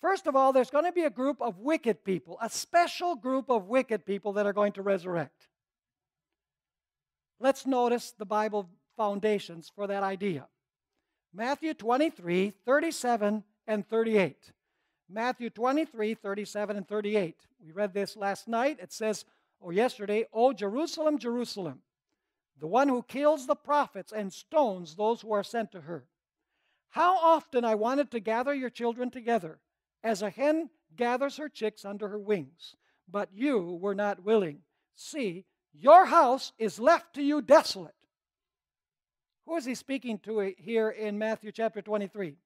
First of all, there's going to be a group of wicked people, a special group of wicked people that are going to resurrect. Let's notice the Bible foundations for that idea. Matthew 23, 37, and 38. Matthew 23, 37, and 38. We read this last night. It says, or yesterday, O Jerusalem, Jerusalem, the one who kills the prophets and stones those who are sent to her. How often I wanted to gather your children together, as a hen gathers her chicks under her wings, but you were not willing. See, your house is left to you desolate. Who is he speaking to eh, here in Matthew chapter 23?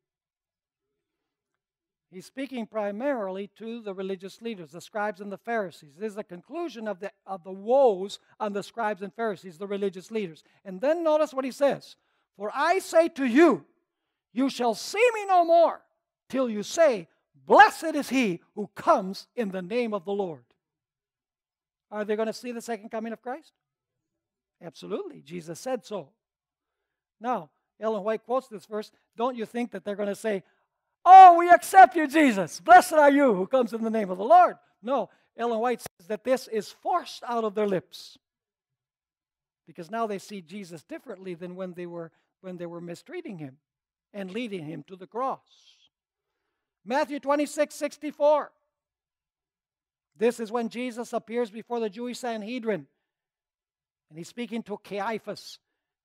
He's speaking primarily to the religious leaders, the scribes and the Pharisees. This is the conclusion of the, of the woes on the scribes and Pharisees, the religious leaders. And then notice what he says For I say to you, you shall see me no more till you say, Blessed is he who comes in the name of the Lord. Are they going to see the second coming of Christ? Absolutely. Jesus said so. Now, Ellen White quotes this verse. Don't you think that they're going to say, Oh, we accept you, Jesus. Blessed are you who comes in the name of the Lord. No, Ellen White says that this is forced out of their lips. Because now they see Jesus differently than when they were when they were mistreating him and leading him to the cross. Matthew 26, 64. This is when Jesus appears before the Jewish Sanhedrin. And he's speaking to Caiaphas.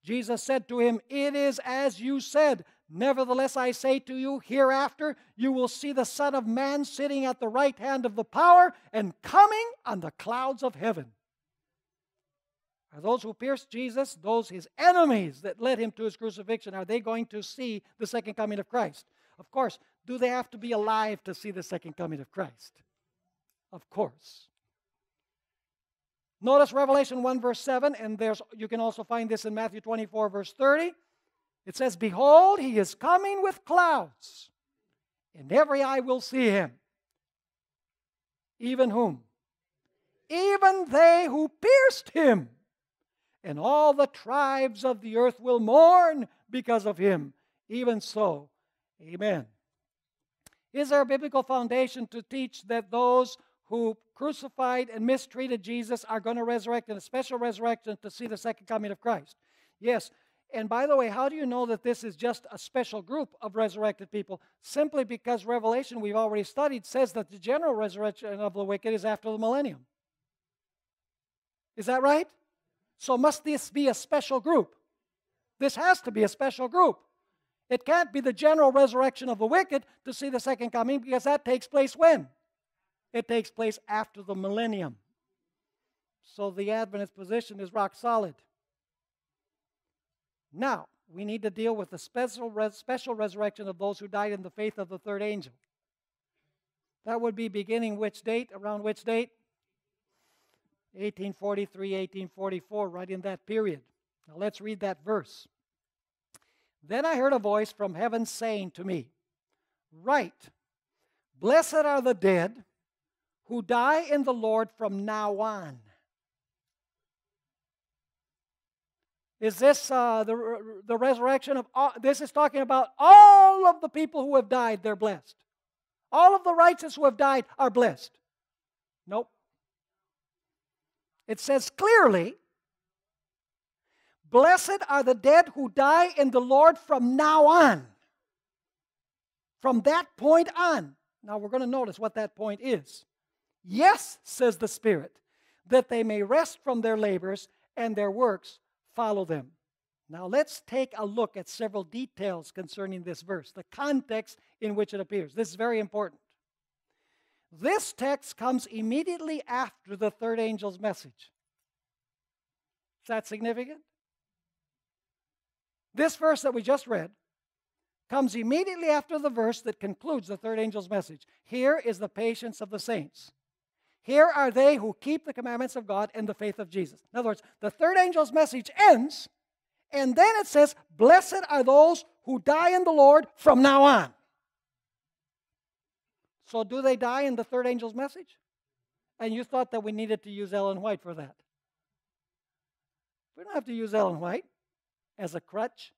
Jesus said to him, It is as you said. Nevertheless, I say to you, hereafter you will see the Son of Man sitting at the right hand of the power and coming on the clouds of heaven. Are those who pierced Jesus, those his enemies that led him to his crucifixion, are they going to see the second coming of Christ? Of course. Do they have to be alive to see the second coming of Christ? Of course. Notice Revelation 1, verse 7, and there's, you can also find this in Matthew 24, verse 30. It says, Behold, he is coming with clouds, and every eye will see him. Even whom? Even they who pierced him. And all the tribes of the earth will mourn because of him. Even so, amen. Is there a biblical foundation to teach that those who crucified and mistreated Jesus are going to resurrect in a special resurrection to see the second coming of Christ? Yes, and by the way, how do you know that this is just a special group of resurrected people? Simply because Revelation, we've already studied, says that the general resurrection of the wicked is after the millennium. Is that right? So, must this be a special group? This has to be a special group. It can't be the general resurrection of the wicked to see the second coming because that takes place when? It takes place after the millennium. So, the Adventist position is rock solid. Now, we need to deal with the special, res- special resurrection of those who died in the faith of the third angel. That would be beginning which date? Around which date? 1843, 1844, right in that period. Now let's read that verse. Then I heard a voice from heaven saying to me, Write, blessed are the dead who die in the Lord from now on. Is this uh, the, the resurrection of all? This is talking about all of the people who have died, they're blessed. All of the righteous who have died are blessed. Nope. It says clearly, Blessed are the dead who die in the Lord from now on. From that point on. Now we're going to notice what that point is. Yes, says the Spirit, that they may rest from their labors and their works follow them. Now let's take a look at several details concerning this verse, the context in which it appears. This is very important. This text comes immediately after the third angel's message. Is that significant? This verse that we just read comes immediately after the verse that concludes the third angel's message. Here is the patience of the saints. Here are they who keep the commandments of God and the faith of Jesus. In other words, the third angel's message ends, and then it says, Blessed are those who die in the Lord from now on. So, do they die in the third angel's message? And you thought that we needed to use Ellen White for that. We don't have to use Ellen White as a crutch.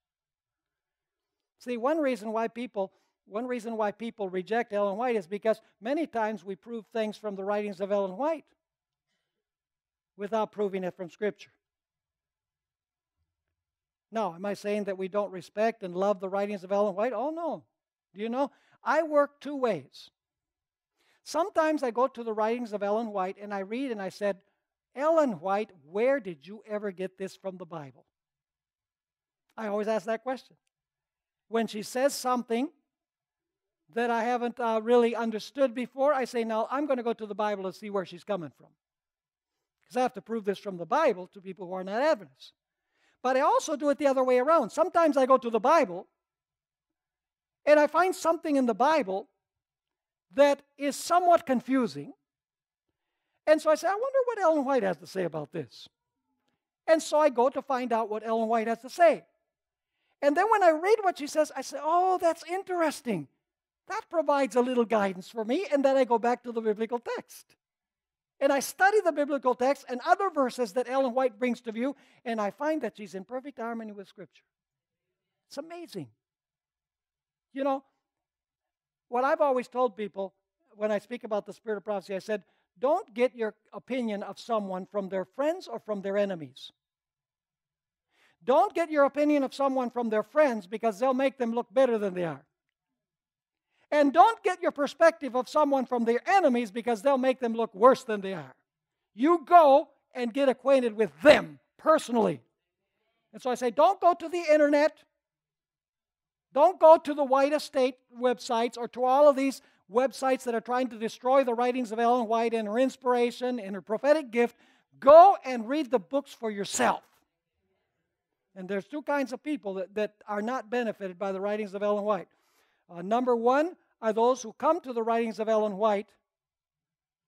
See, one reason why people one reason why people reject Ellen White is because many times we prove things from the writings of Ellen White without proving it from Scripture. Now, am I saying that we don't respect and love the writings of Ellen White? Oh, no. Do you know? I work two ways. Sometimes I go to the writings of Ellen White and I read and I said, Ellen White, where did you ever get this from the Bible? I always ask that question. When she says something that I haven't uh, really understood before, I say, now I'm going to go to the Bible and see where she's coming from. Because I have to prove this from the Bible to people who are not Adventists. But I also do it the other way around. Sometimes I go to the Bible and I find something in the Bible that is somewhat confusing. And so I say, I wonder what Ellen White has to say about this. And so I go to find out what Ellen White has to say. And then when I read what she says, I say, oh, that's interesting. That provides a little guidance for me. And then I go back to the biblical text. And I study the biblical text and other verses that Ellen White brings to view, and I find that she's in perfect harmony with Scripture. It's amazing. You know, what I've always told people when I speak about the spirit of prophecy, I said, don't get your opinion of someone from their friends or from their enemies. Don't get your opinion of someone from their friends because they'll make them look better than they are. And don't get your perspective of someone from their enemies because they'll make them look worse than they are. You go and get acquainted with them personally. And so I say, don't go to the internet. Don't go to the White Estate websites or to all of these websites that are trying to destroy the writings of Ellen White and her inspiration and her prophetic gift. Go and read the books for yourself. And there's two kinds of people that, that are not benefited by the writings of Ellen White. Uh, number one are those who come to the writings of Ellen White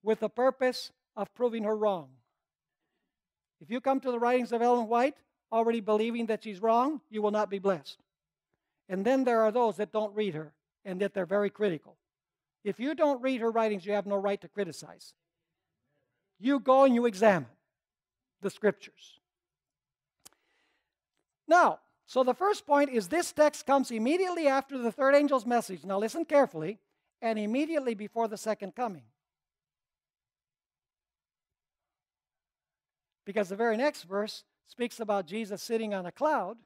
with the purpose of proving her wrong. If you come to the writings of Ellen White already believing that she's wrong, you will not be blessed. And then there are those that don't read her and that they're very critical. If you don't read her writings, you have no right to criticize. You go and you examine the scriptures. Now, so the first point is this text comes immediately after the third angel's message. Now listen carefully, and immediately before the second coming. Because the very next verse speaks about Jesus sitting on a cloud,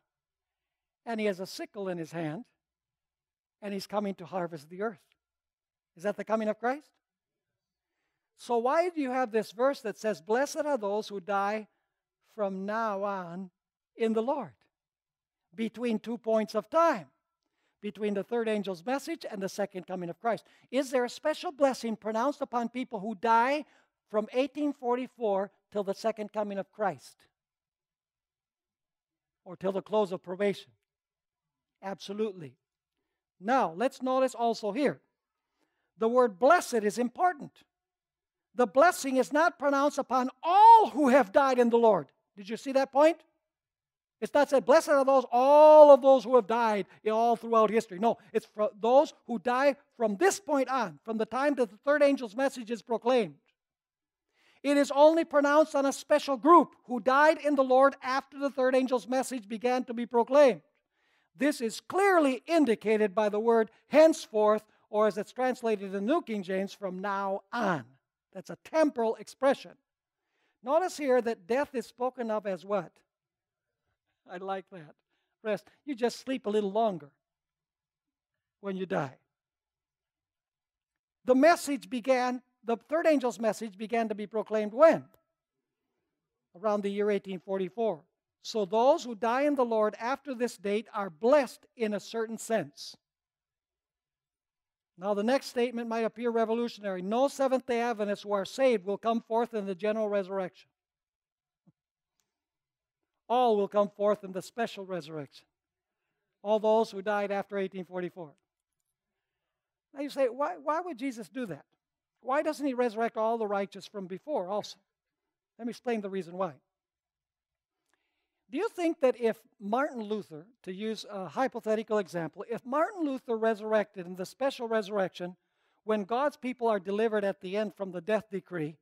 and he has a sickle in his hand, and he's coming to harvest the earth. Is that the coming of Christ? So, why do you have this verse that says, Blessed are those who die from now on in the Lord? Between two points of time, between the third angel's message and the second coming of Christ. Is there a special blessing pronounced upon people who die from 1844 till the second coming of Christ? Or till the close of probation? Absolutely. Now, let's notice also here the word blessed is important. The blessing is not pronounced upon all who have died in the Lord. Did you see that point? It's not said, blessed are those, all of those who have died all throughout history. No, it's for those who die from this point on, from the time that the third angel's message is proclaimed. It is only pronounced on a special group who died in the Lord after the third angel's message began to be proclaimed. This is clearly indicated by the word henceforth, or as it's translated in the New King James, from now on. That's a temporal expression. Notice here that death is spoken of as what? I like that. Rest. You just sleep a little longer when you die. The message began, the third angel's message began to be proclaimed when? Around the year 1844. So those who die in the Lord after this date are blessed in a certain sense. Now, the next statement might appear revolutionary. No Seventh day Adventists who are saved will come forth in the general resurrection all will come forth in the special resurrection. All those who died after 1844. Now you say, why, why would Jesus do that? Why doesn't he resurrect all the righteous from before also? Let me explain the reason why. Do you think that if Martin Luther, to use a hypothetical example, if Martin Luther resurrected in the special resurrection, when God's people are delivered at the end from the death decree,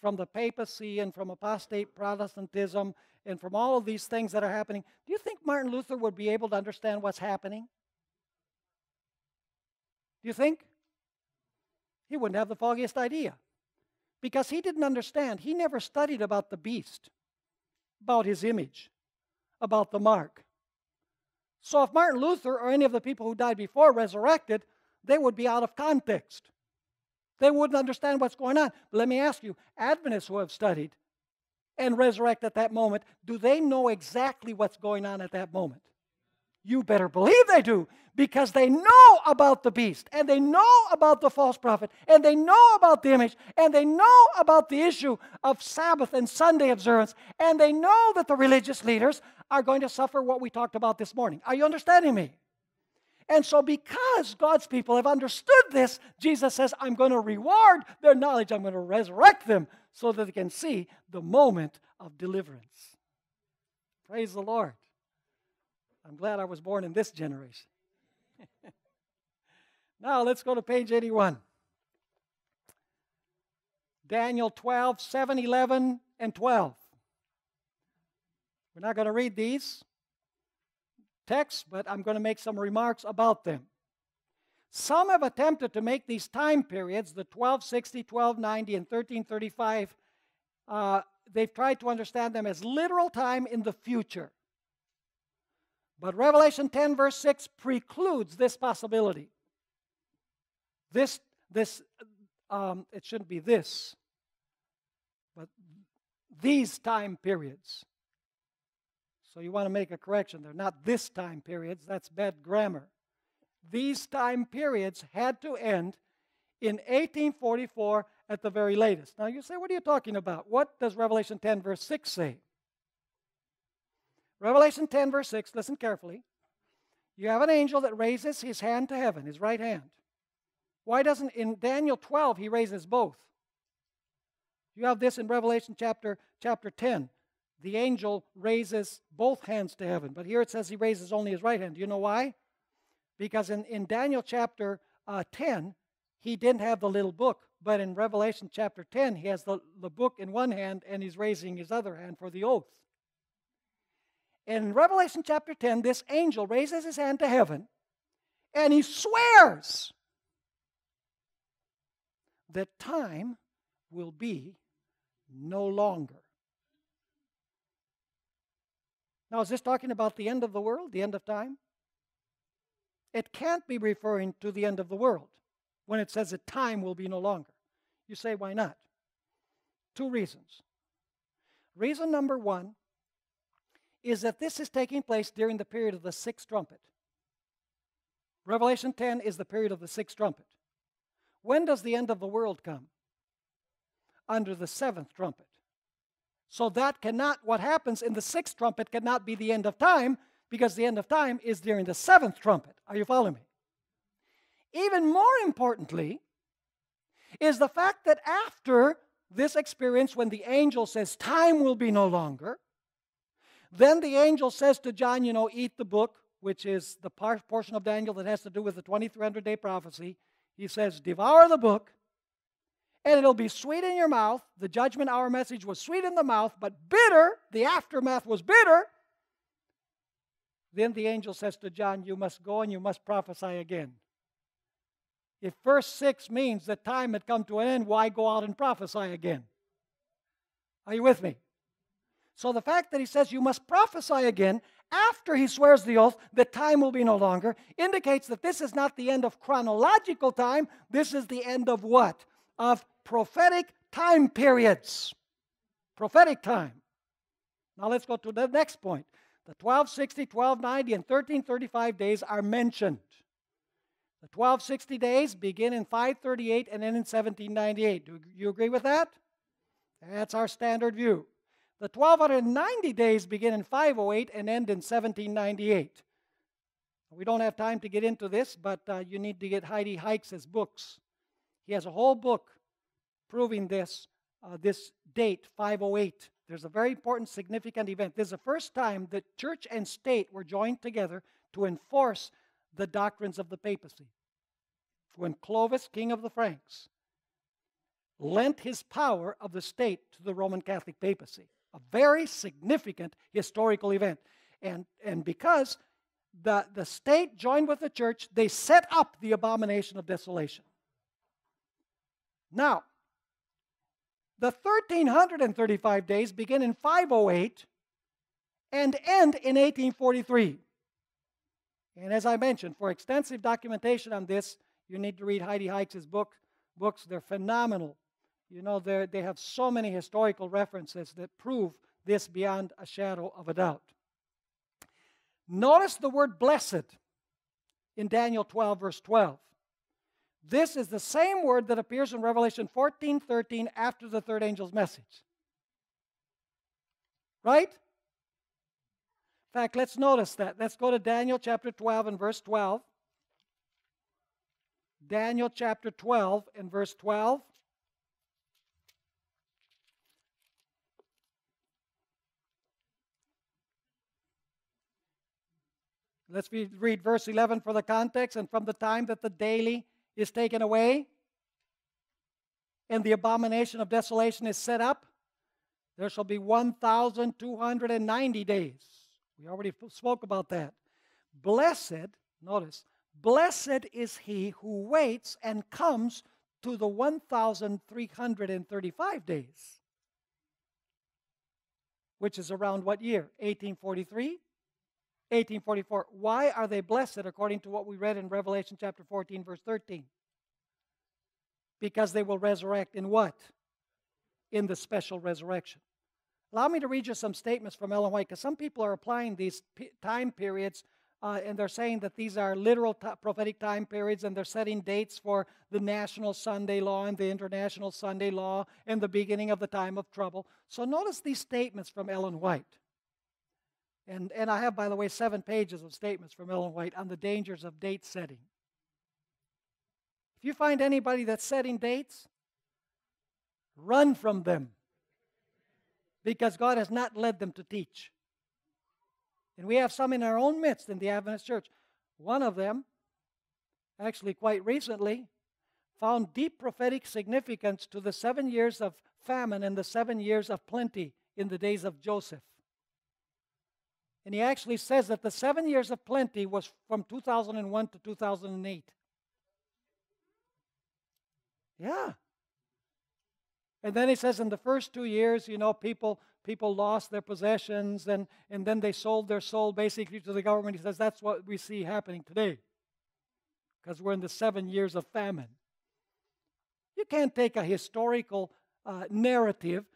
from the papacy and from apostate Protestantism and from all of these things that are happening, do you think Martin Luther would be able to understand what's happening? Do you think? He wouldn't have the foggiest idea because he didn't understand. He never studied about the beast, about his image, about the mark. So if Martin Luther or any of the people who died before resurrected, they would be out of context. They wouldn't understand what's going on. But let me ask you Adventists who have studied and resurrect at that moment, do they know exactly what's going on at that moment? You better believe they do because they know about the beast and they know about the false prophet and they know about the image and they know about the issue of Sabbath and Sunday observance and they know that the religious leaders are going to suffer what we talked about this morning. Are you understanding me? And so, because God's people have understood this, Jesus says, I'm going to reward their knowledge. I'm going to resurrect them so that they can see the moment of deliverance. Praise the Lord. I'm glad I was born in this generation. now, let's go to page 81. Daniel 12, 7, 11, and 12. We're not going to read these text, but I'm going to make some remarks about them. Some have attempted to make these time periods, the 1260, 1290, and 1335, uh, they've tried to understand them as literal time in the future. But Revelation 10, verse 6, precludes this possibility. This, this, um, it shouldn't be this, but these time periods. So you want to make a correction. They're not this time periods, that's bad grammar. These time periods had to end in 1844 at the very latest. Now you say, what are you talking about? What does Revelation 10, verse 6 say? Revelation 10, verse 6, listen carefully. You have an angel that raises his hand to heaven, his right hand. Why doesn't in Daniel 12 he raises both? You have this in Revelation chapter chapter 10 the angel raises both hands to heaven. But here it says he raises only his right hand. Do you know why? Because in, in Daniel chapter uh, 10, he didn't have the little book. But in Revelation chapter 10, he has the, the book in one hand and he's raising his other hand for the oath. In Revelation chapter 10, this angel raises his hand to heaven and he swears that time will be no longer. Now, is this talking about the end of the world, the end of time? It can't be referring to the end of the world when it says that time will be no longer. You say, why not? Two reasons. Reason number one is that this is taking place during the period of the sixth trumpet. Revelation 10 is the period of the sixth trumpet. When does the end of the world come? Under the seventh trumpet. So that cannot, what happens in the sixth trumpet cannot be the end of time because the end of time is during the seventh trumpet. Are you following me? Even more importantly, is the fact that after this experience, when the angel says time will be no longer, Then the angel says to John, You know, eat the book, which is the portion of Daniel that has to do with the 2300 day prophecy. He says, Devour the book, and it'll be sweet in your mouth. The judgment hour message was sweet in the mouth, but bitter. The aftermath was bitter. Then the angel says to John, You must go and you must prophesy again. If verse 6 means that time had come to an end, why go out and prophesy again? Are you with me? So the fact that he says you must prophesy again after he swears the oath that time will be no longer indicates that this is not the end of chronological time. This is the end of what? Of prophetic time periods. Prophetic time. Now let's go to the next point. The 1260, 1290, and 1335 days are mentioned. The 1260 days begin in 538 and end in 1798. Do you agree with that? That's our standard view. The 1290 days begin in 508 and end in 1798. We don't have time to get into this, but uh, you need to get Heidi Heiks' books. He has a whole book proving this, uh, this date, 508. There's a very important, significant event. This is the first time that church and state were joined together to enforce the doctrines of the papacy. When Clovis, king of the Franks, lent his power of the state to the Roman Catholic papacy. A very significant historical event. And, and because the, the state joined with the church, they set up the abomination of desolation. Now, the 1335 days begin in 508 and end in 1843. And as I mentioned, for extensive documentation on this, you need to read Heidi Heiks' book, books. They're phenomenal. You know, they have so many historical references that prove this beyond a shadow of a doubt. Notice the word blessed in Daniel 12, verse 12. This is the same word that appears in Revelation 14 13 after the third angel's message. Right? In fact, let's notice that. Let's go to Daniel chapter 12 and verse 12. Daniel chapter 12 and verse 12. Let's read verse 11 for the context. And from the time that the daily is taken away and the abomination of desolation is set up, there shall be 1,290 days. We already spoke about that. Blessed, notice, blessed is he who waits and comes to the 1,335 days, which is around what year? 1843? 1844. Why are they blessed according to what we read in Revelation chapter 14, verse 13? Because they will resurrect in what? In the special resurrection. Allow me to read you some statements from Ellen White, because some people are applying these time periods uh, and they're saying that these are literal prophetic time periods, and they're setting dates for the national Sunday law and the international Sunday law and the beginning of the time of trouble. So notice these statements from Ellen White. And, and I have, by the way, seven pages of statements from Ellen White on the dangers of date setting. If you find anybody that's setting dates, run from them because God has not led them to teach. And we have some in our own midst in the Adventist church. One of them, actually quite recently, found deep prophetic significance to the seven years of famine and the seven years of plenty in the days of Joseph. And he actually says that the seven years of plenty was from 2001 to 2008. Yeah. And then he says in the first two years, you know, people people lost their possessions and, and then they sold their soul basically to the government. He says that's what we see happening today. Because we're in the seven years of famine. You can't take a historical uh, narrative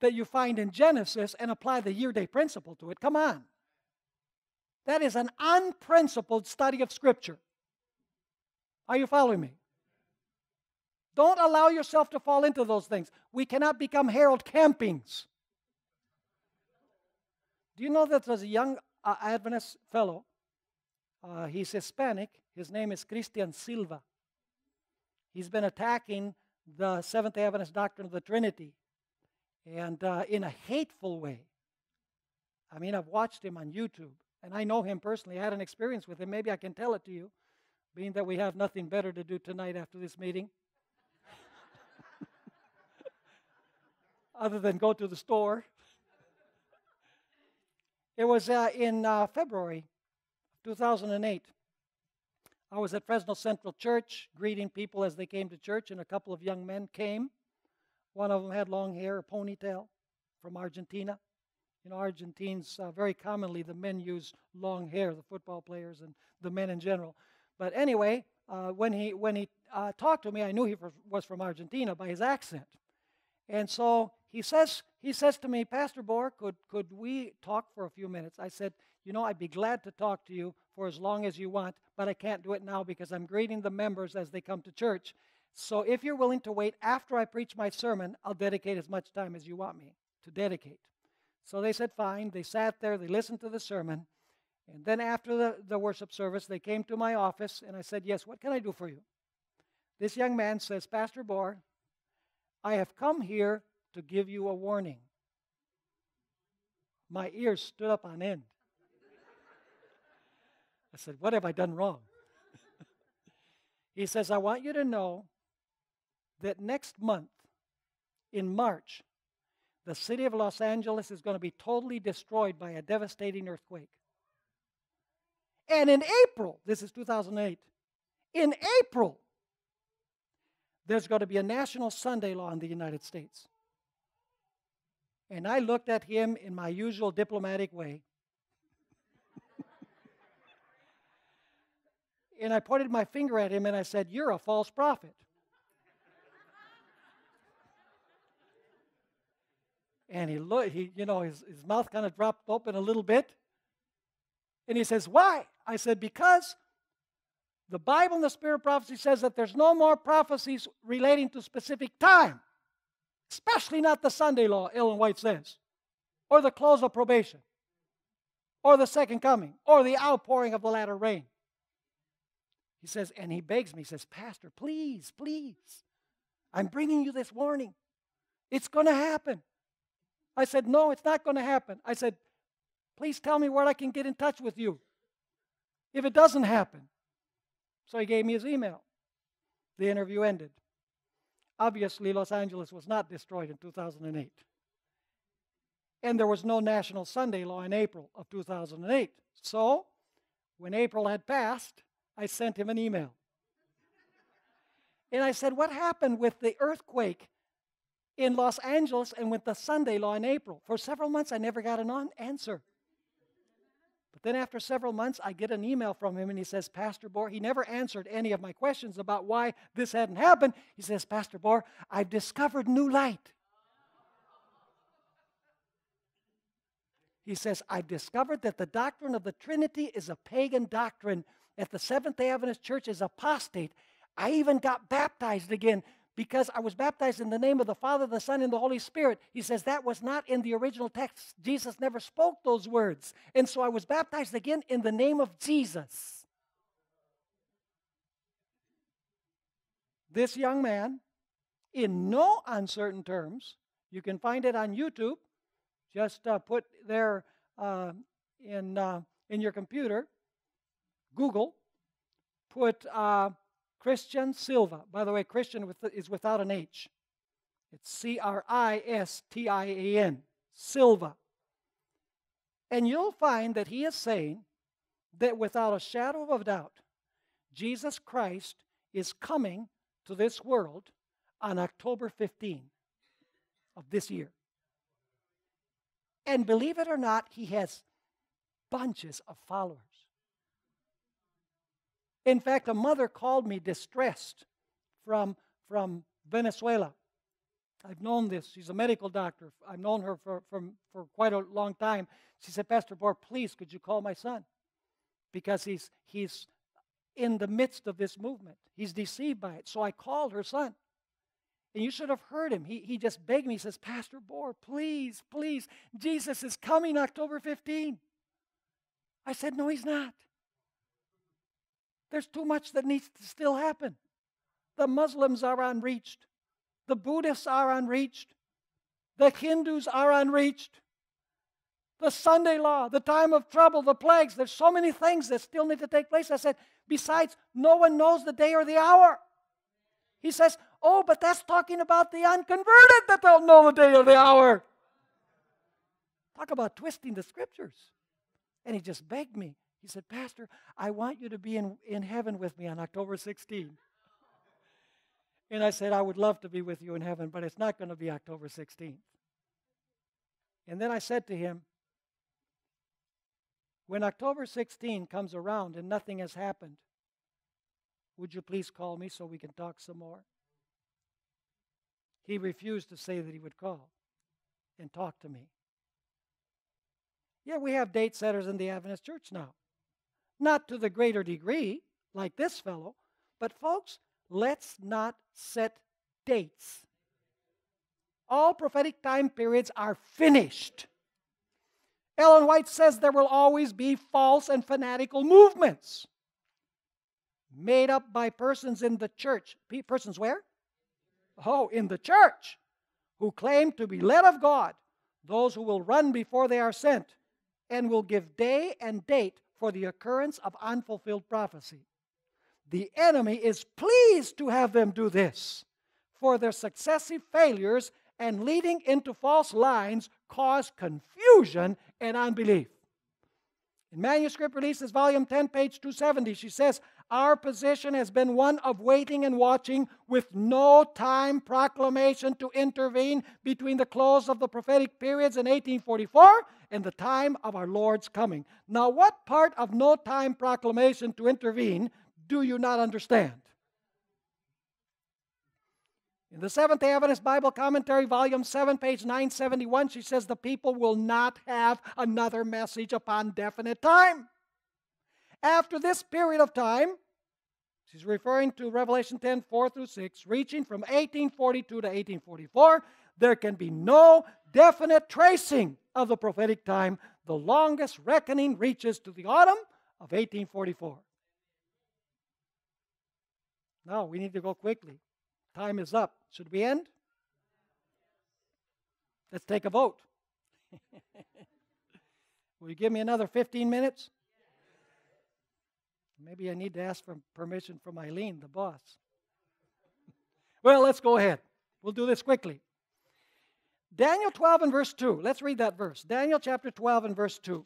that you find in Genesis and apply the year day principle to it. Come on. That is an unprincipled study of Scripture. Are you following me? Don't allow yourself to fall into those things. We cannot become Harold Campings. Do you know that there's a young uh, Adventist fellow? Uh, he's Hispanic. His name is Cristian Silva. He's been attacking the Seventh day Adventist doctrine of the Trinity and uh, in a hateful way. I mean, I've watched him on YouTube, and I know him personally. I had an experience with him. Maybe I can tell it to you, being that we have nothing better to do tonight after this meeting. Other than go to the store. It was uh, in uh, February 2008. I was at Fresno Central Church greeting people as they came to church, and a couple of young men came. One of them had long hair, a ponytail from Argentina. You know, Argentines, uh, very commonly, the men use long hair, the football players and the men in general. But anyway, uh, when he, when he uh, talked to me, I knew he was from Argentina by his accent. And so he says, he says to me, Pastor Bohr, could, could we talk for a few minutes? I said, You know, I'd be glad to talk to you for as long as you want, but I can't do it now because I'm greeting the members as they come to church. So if you're willing to wait after I preach my sermon, I'll dedicate as much time as you want me to dedicate. So they said, Fine. They sat there, they listened to the sermon. And then after the, the worship service, they came to my office, and I said, Yes, what can I do for you? This young man says, Pastor Bohr, I have come here to give you a warning. My ears stood up on end. I said, What have I done wrong? he says, I want you to know that next month, in March, the city of Los Angeles is going to be totally destroyed by a devastating earthquake. And in April, this is 2008, in April, there's going to be a national Sunday law in the United States. And I looked at him in my usual diplomatic way. and I pointed my finger at him and I said, You're a false prophet. And he looked, he, you know, his, his mouth kind of dropped open a little bit. And he says, Why? I said, Because the Bible and the Spirit of Prophecy says that there's no more prophecies relating to specific time especially not the Sunday law, Ellen White says, or the close of probation, or the second coming, or the outpouring of the latter rain. He says, and he begs me, he says, Pastor, please, please, I'm bringing you this warning. It's going to happen. I said, No, it's not going to happen. I said, Please tell me where I can get in touch with you if it doesn't happen. So he gave me his email. The interview ended. Obviously, Los Angeles was not destroyed in 2008. And there was no National Sunday Law in April of 2008. So, when April had passed, I sent him an email. and I said, What happened with the earthquake in Los Angeles and with the Sunday Law in April? For several months, I never got an answer. But then after several months, I get an email from him and he says, Pastor Bohr, he never answered any of my questions about why this hadn't happened. He says, Pastor Bohr, I've discovered new light. He says, I've discovered that the doctrine of the Trinity is a pagan doctrine, that the Seventh day Adventist Church is apostate. I even got baptized again because I was baptized in the name of the Father, the Son, and the Holy Spirit. He says that was not in the original text. Jesus never spoke those words. And so I was baptized again in the name of Jesus. This young man, in no uncertain terms, you can find it on YouTube. Just uh, put there uh, in, uh, in your computer, Google, put uh, Cristian Silva. By the way, Christian is without an H. It's C R I S T I A N, Silva. And you'll find that he is saying that without a shadow of a doubt, Jesus Christ is coming to this world on October 15 of this year. And believe it or not, he has bunches of followers. In fact, a mother called me distressed from, from Venezuela. I've known this. She's a medical doctor. I've known her for, for, for quite a long time. She said, Pastor Bohr, please, could you call my son? Because he's, he's in the midst of this movement. He's deceived by it. So I called her son. And you should have heard him. He, he just begged me. He says, Pastor Bohr, please, please, Jesus is coming October 15. I said, No, he's not. There's too much that needs to still happen. The Muslims are unreached. The Buddhists are unreached. The Hindus are unreached. the Sunday law, the time of trouble, the plagues. There's so many things that still need to take place. I said, besides, no one knows the day or the hour. He says, Oh, but that's talking about the unconverted that don't know the day or the hour. Talk about twisting the scriptures. And he just begged me. He said, Pastor, I want you to be in, in heaven with me on October 16. And I said, I would love to be with you in heaven, but it's not going to be October 16th. And then I said to him, when October 16 comes around and nothing has happened, would you please call me so we can talk some more? He refused to say that he would call and talk to me. Yeah, we have date setters in the Adventist church now. Not to the greater degree, like this fellow, but folks, let's not set dates. All prophetic time periods are finished. Ellen White says there will always be false and fanatical movements made up by persons in the church. Persons where? Oh, in the church, who claim to be led of God, those who will run before they are sent, and will give day and date for the occurrence of unfulfilled prophecy. The enemy is pleased to have them do this, for their successive failures and leading into false lines cause confusion and unbelief. In Manuscript Releases, Volume 10, page 270, she says, Our position has been one of waiting and watching with no time proclamation to intervene between the close of the prophetic periods in 1844 and the time of our Lord's coming. Now, what part of no time proclamation to intervene do you not understand? In the Seventh day Adventist Bible Commentary, Volume 7, page 971, she says the people will not have another message upon definite time. After this period of time, she's referring to Revelation 10, 4 through 6, reaching from 1842 to 1844, there can be no definite tracing of the prophetic time. The longest reckoning reaches to the autumn of 1844. Now, we need to go quickly. Time is up. Should we end? Let's take a vote. Will you give me another 15 minutes? Maybe I need to ask for permission from Eileen, the boss. well, let's go ahead. We'll do this quickly. Daniel 12 and verse 2. Let's read that verse. Daniel chapter 12 and verse 2.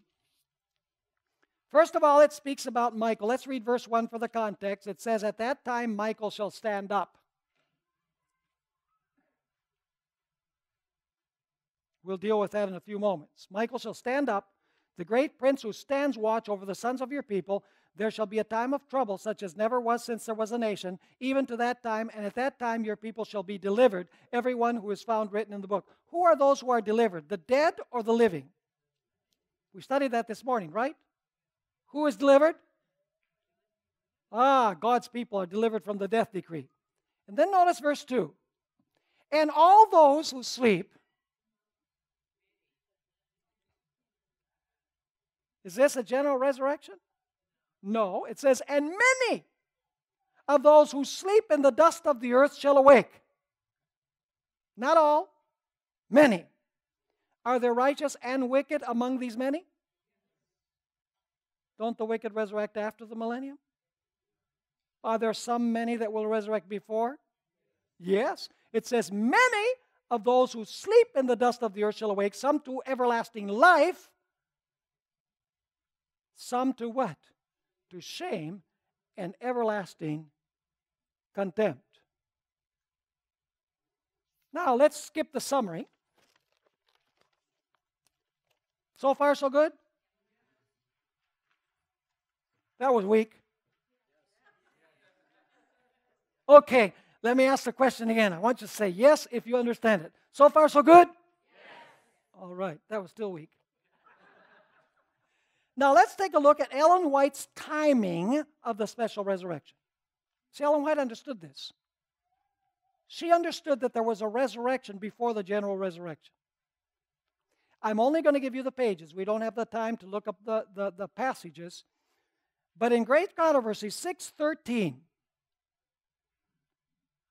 First of all, it speaks about Michael. Let's read verse 1 for the context. It says, At that time, Michael shall stand up. We'll deal with that in a few moments. Michael shall stand up, the great prince who stands watch over the sons of your people. There shall be a time of trouble, such as never was since there was a nation, even to that time, and at that time your people shall be delivered, everyone who is found written in the book. Who are those who are delivered, the dead or the living? We studied that this morning, right? Who is delivered? Ah, God's people are delivered from the death decree. And then notice verse 2 And all those who sleep, Is this a general resurrection? No. It says, And many of those who sleep in the dust of the earth shall awake. Not all, many. Are there righteous and wicked among these many? Don't the wicked resurrect after the millennium? Are there some many that will resurrect before? Yes. It says, Many of those who sleep in the dust of the earth shall awake, some to everlasting life, some to what? To shame and everlasting contempt. Now, let's skip the summary. So far, so good? That was weak. Okay, let me ask the question again. I want you to say yes if you understand it. So far, so good? Yes. All right, that was still weak. Now let's take a look at Ellen White's timing of the special resurrection. See, Ellen White understood this. She understood that there was a resurrection before the general resurrection. I'm only going to give you the pages. We don't have the time to look up the, the, the passages. But in Great Controversy 613,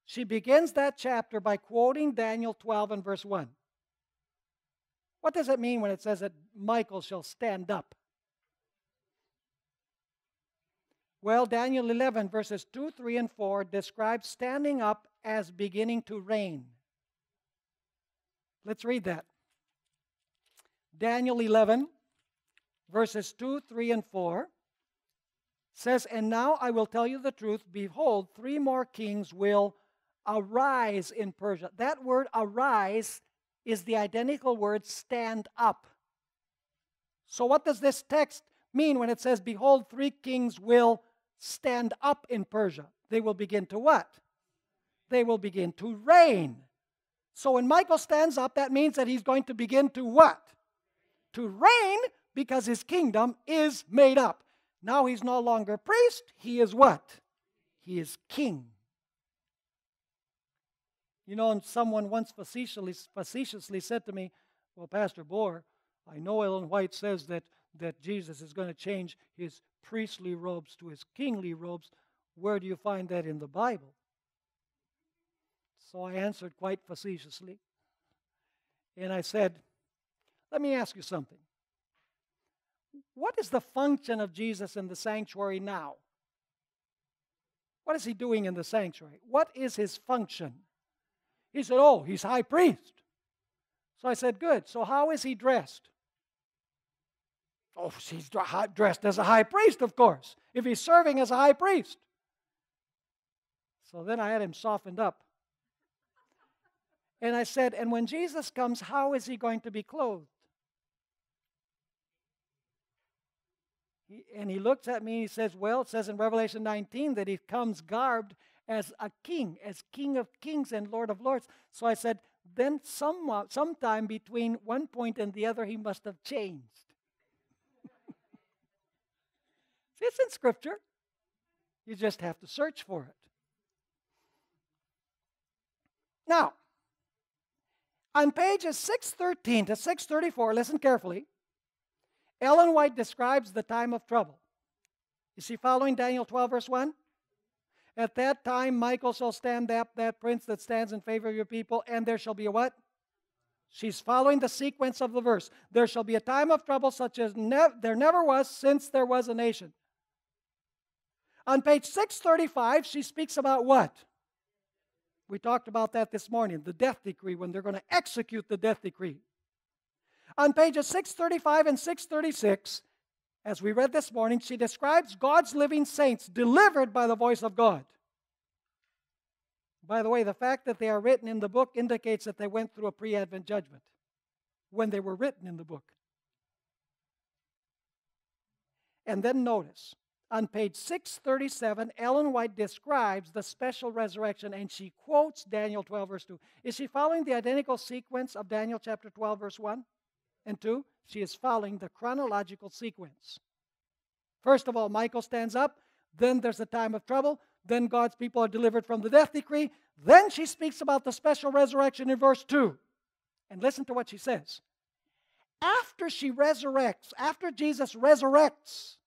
she begins that chapter by quoting Daniel 12 and verse 1. What does it mean when it says that Michael shall stand up? Well, Daniel 11, verses 2, 3, and 4 describes standing up as beginning to reign. Let's read that. Daniel 11, verses 2, 3, and 4 says, And now I will tell you the truth. Behold, three more kings will arise in Persia. That word arise is the identical word stand up. So, what does this text mean when it says, Behold, three kings will stand up in Persia? They will begin to what? They will begin to reign. So, when Michael stands up, that means that he's going to begin to what? To reign because his kingdom is made up. Now he's no longer priest, he is what? He is king. You know, someone once facetiously, facetiously said to me, Well, Pastor Bohr, I know Ellen White says that, that Jesus is going to change his priestly robes to his kingly robes. Where do you find that in the Bible? So I answered quite facetiously. And I said, Let me ask you something. What is the function of Jesus in the sanctuary now? What is he doing in the sanctuary? What is his function? He said, Oh, he's high priest. So I said, Good. So how is he dressed? Oh, he's dressed as a high priest, of course, if he's serving as a high priest. So then I had him softened up. And I said, And when Jesus comes, how is he going to be clothed? He, and he looks at me and he says, Well, it says in Revelation 19 that he comes garbed as a king, as King of Kings and Lord of Lords. So I said, Then some, sometime between one point and the other, he must have changed. It's in Scripture. You just have to search for it. Now, on pages 613 to 634, listen carefully. Ellen White describes the time of trouble. Is she following Daniel 12, verse 1? At that time, Michael shall stand up, that prince that stands in favor of your people, and there shall be a what? She's following the sequence of the verse. There shall be a time of trouble such as ne- there never was since there was a nation. On page 635, she speaks about what? We talked about that this morning the death decree, when they're going to execute the death decree. On pages 635 and 636, as we read this morning, she describes God's living saints delivered by the voice of God. By the way, the fact that they are written in the book indicates that they went through a pre Advent judgment when they were written in the book. And then notice, on page 637, Ellen White describes the special resurrection and she quotes Daniel 12, verse 2. Is she following the identical sequence of Daniel chapter 12, verse 1? And two, she is following the chronological sequence. First of all, Michael stands up. Then there's a time of trouble. Then God's people are delivered from the death decree. Then she speaks about the special resurrection in verse 2. And listen to what she says. After she resurrects, after Jesus resurrects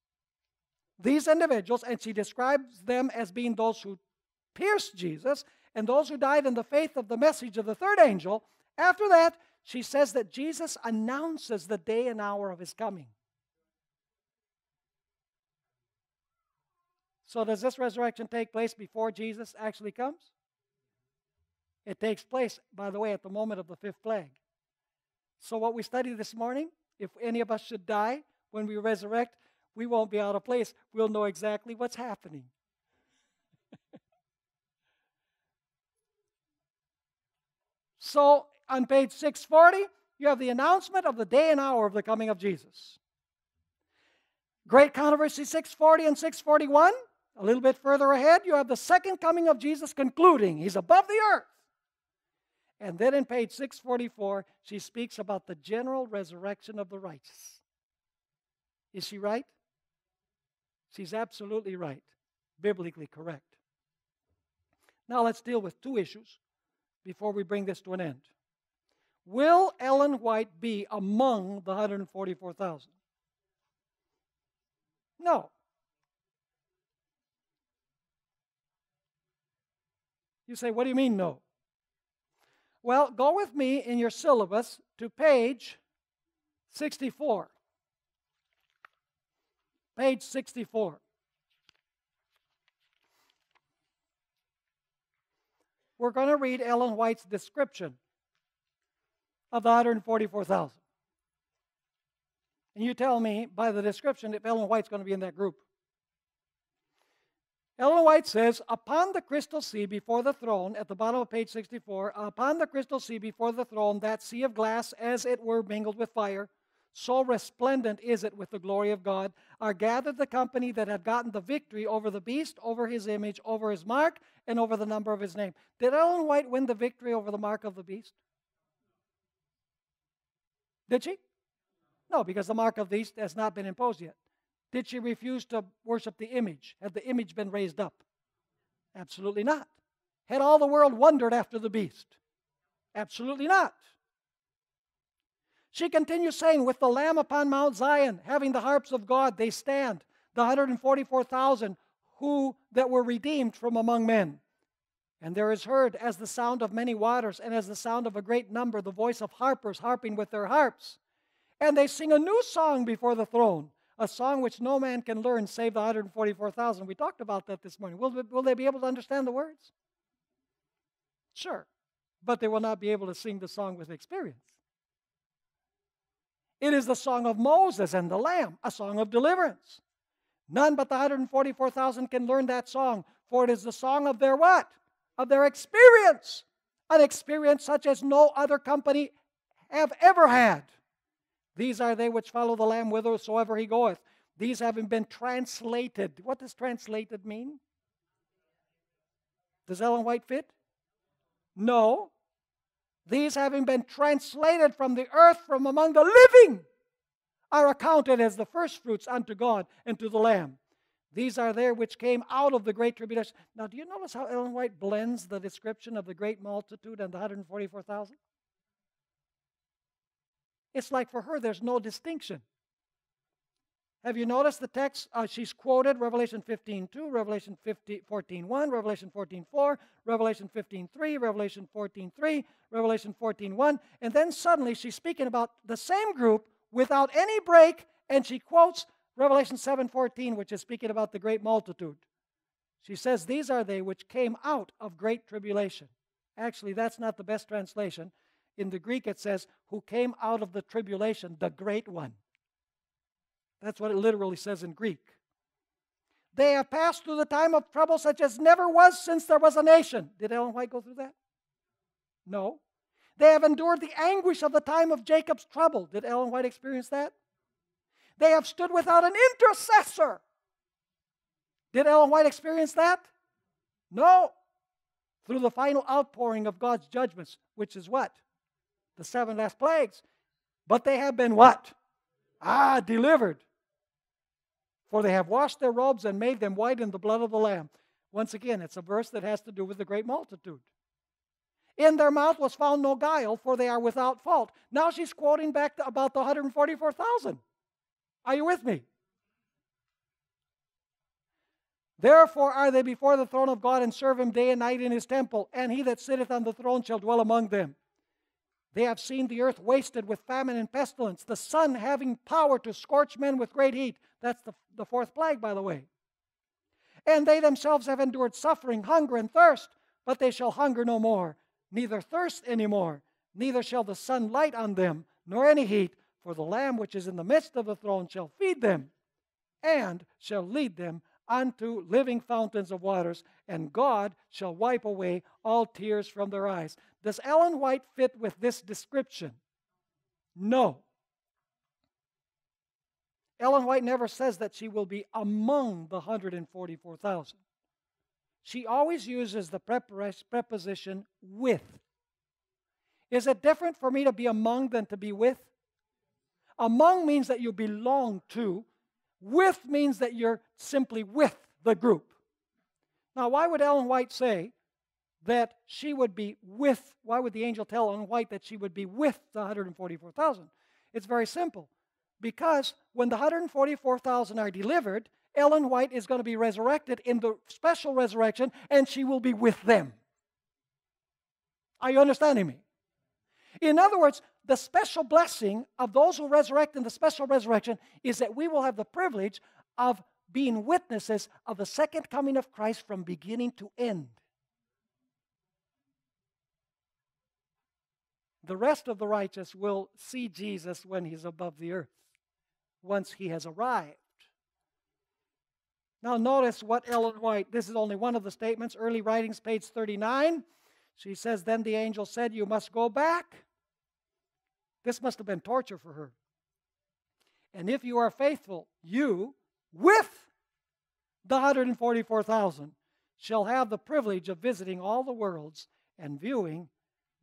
these individuals, and she describes them as being those who pierced Jesus and those who died in the faith of the message of the third angel, after that, she says that Jesus announces the day and hour of his coming. So, does this resurrection take place before Jesus actually comes? It takes place, by the way, at the moment of the fifth plague. So, what we studied this morning, if any of us should die when we resurrect, we won't be out of place. We'll know exactly what's happening. so, on page 640, you have the announcement of the day and hour of the coming of Jesus. Great Controversy 640 and 641. A little bit further ahead, you have the second coming of Jesus concluding. He's above the earth. And then in page 644, she speaks about the general resurrection of the righteous. Is she right? She's absolutely right, biblically correct. Now let's deal with two issues before we bring this to an end. Will Ellen White be among the 144,000? No. You say, what do you mean, no? Well, go with me in your syllabus to page 64. Page 64. We're going to read Ellen White's description of the 144,000. And you tell me by the description if Ellen White's going to be in that group. Ellen White says, Upon the crystal sea before the throne, at the bottom of page 64, upon the crystal sea before the throne, that sea of glass as it were mingled with fire, so resplendent is it with the glory of God, are gathered the company that had gotten the victory over the beast, over his image, over his mark, and over the number of his name. Did Ellen White win the victory over the mark of the beast? Did she? No, because the mark of the beast has not been imposed yet. Did she refuse to worship the image? Had the image been raised up? Absolutely not. Had all the world wondered after the beast? Absolutely not. She continues saying, With the Lamb upon Mount Zion, having the harps of God, they stand, the 144,000 who that were redeemed from among men. And there is heard as the sound of many waters, and as the sound of a great number, the voice of harpers harping with their harps. And they sing a new song before the throne, a song which no man can learn save the 144,000. We talked about that this morning. Will, will they be able to understand the words? Sure. But they will not be able to sing the song with experience. It is the song of Moses and the Lamb, a song of deliverance. None but the 144,000 can learn that song, for it is the song of their what? Of their experience. An experience such as no other company have ever had. These are they which follow the Lamb whithersoever he goeth. These having been translated. What does translated mean? Does Ellen White fit? No. These having been translated from the earth from among the living are accounted as the firstfruits unto God and to the Lamb. These are there which came out of the great tribulation. Now, do you notice how Ellen White blends the description of the great multitude and the 144,000? It's like for her, there's no distinction. Have you noticed the text? Uh, she's quoted Revelation 15 2, Revelation 15, 14 1, Revelation 14 4, Revelation 15 3, Revelation 14 3, Revelation 14 1. And then suddenly she's speaking about the same group without any break, and she quotes Revelation 7 14, which is speaking about the great multitude. She says, These are they which came out of great tribulation. Actually, that's not the best translation. In the Greek, it says, Who came out of the tribulation, the great one. That's what it literally says in Greek. They have passed through the time of trouble such as never was since there was a nation. Did Ellen White go through that? No. They have endured the anguish of the time of Jacob's trouble. Did Ellen White experience that? They have stood without an intercessor. Did Ellen White experience that? No. Through the final outpouring of God's judgments, which is what? The seven last plagues. But they have been what? Ah, delivered. For they have washed their robes and made them white in the blood of the Lamb. Once again, it's a verse that has to do with the great multitude. In their mouth was found no guile, for they are without fault. Now she's quoting back to about the 144,000. Are you with me? Therefore are they before the throne of God and serve him day and night in his temple, and he that sitteth on the throne shall dwell among them. They have seen the earth wasted with famine and pestilence, the sun having power to scorch men with great heat. That's the, the fourth plague, by the way. And they themselves have endured suffering, hunger, and thirst, but they shall hunger no more, neither thirst any more, neither shall the sun light on them, nor any heat, for the Lamb which is in the midst of the throne shall feed them, and shall lead them unto living fountains of waters, and God shall wipe away all tears from their eyes. Does Ellen White fit with this description? No. Ellen White never says that she will be among the 144,000. She always uses the preposition with. Is it different for me to be among than to be with? Among means that you belong to. With means that you're simply with the group. Now, why would Ellen White say that she would be with, why would the angel tell Ellen White that she would be with the 144,000? It's very simple. Because when the 144,000 are delivered, Ellen White is going to be resurrected in the special resurrection and she will be with them. Are you understanding me? In other words, the special blessing of those who resurrect in the special resurrection is that we will have the privilege of being witnesses of the second coming of Christ from beginning to end. The rest of the righteous will see Jesus when he's above the earth, once he has arrived. Now, notice what Ellen White, this is only one of the statements, early writings, page 39. She says, Then the angel said, You must go back. This must have been torture for her. And if you are faithful, you, with the 144,000, shall have the privilege of visiting all the worlds and viewing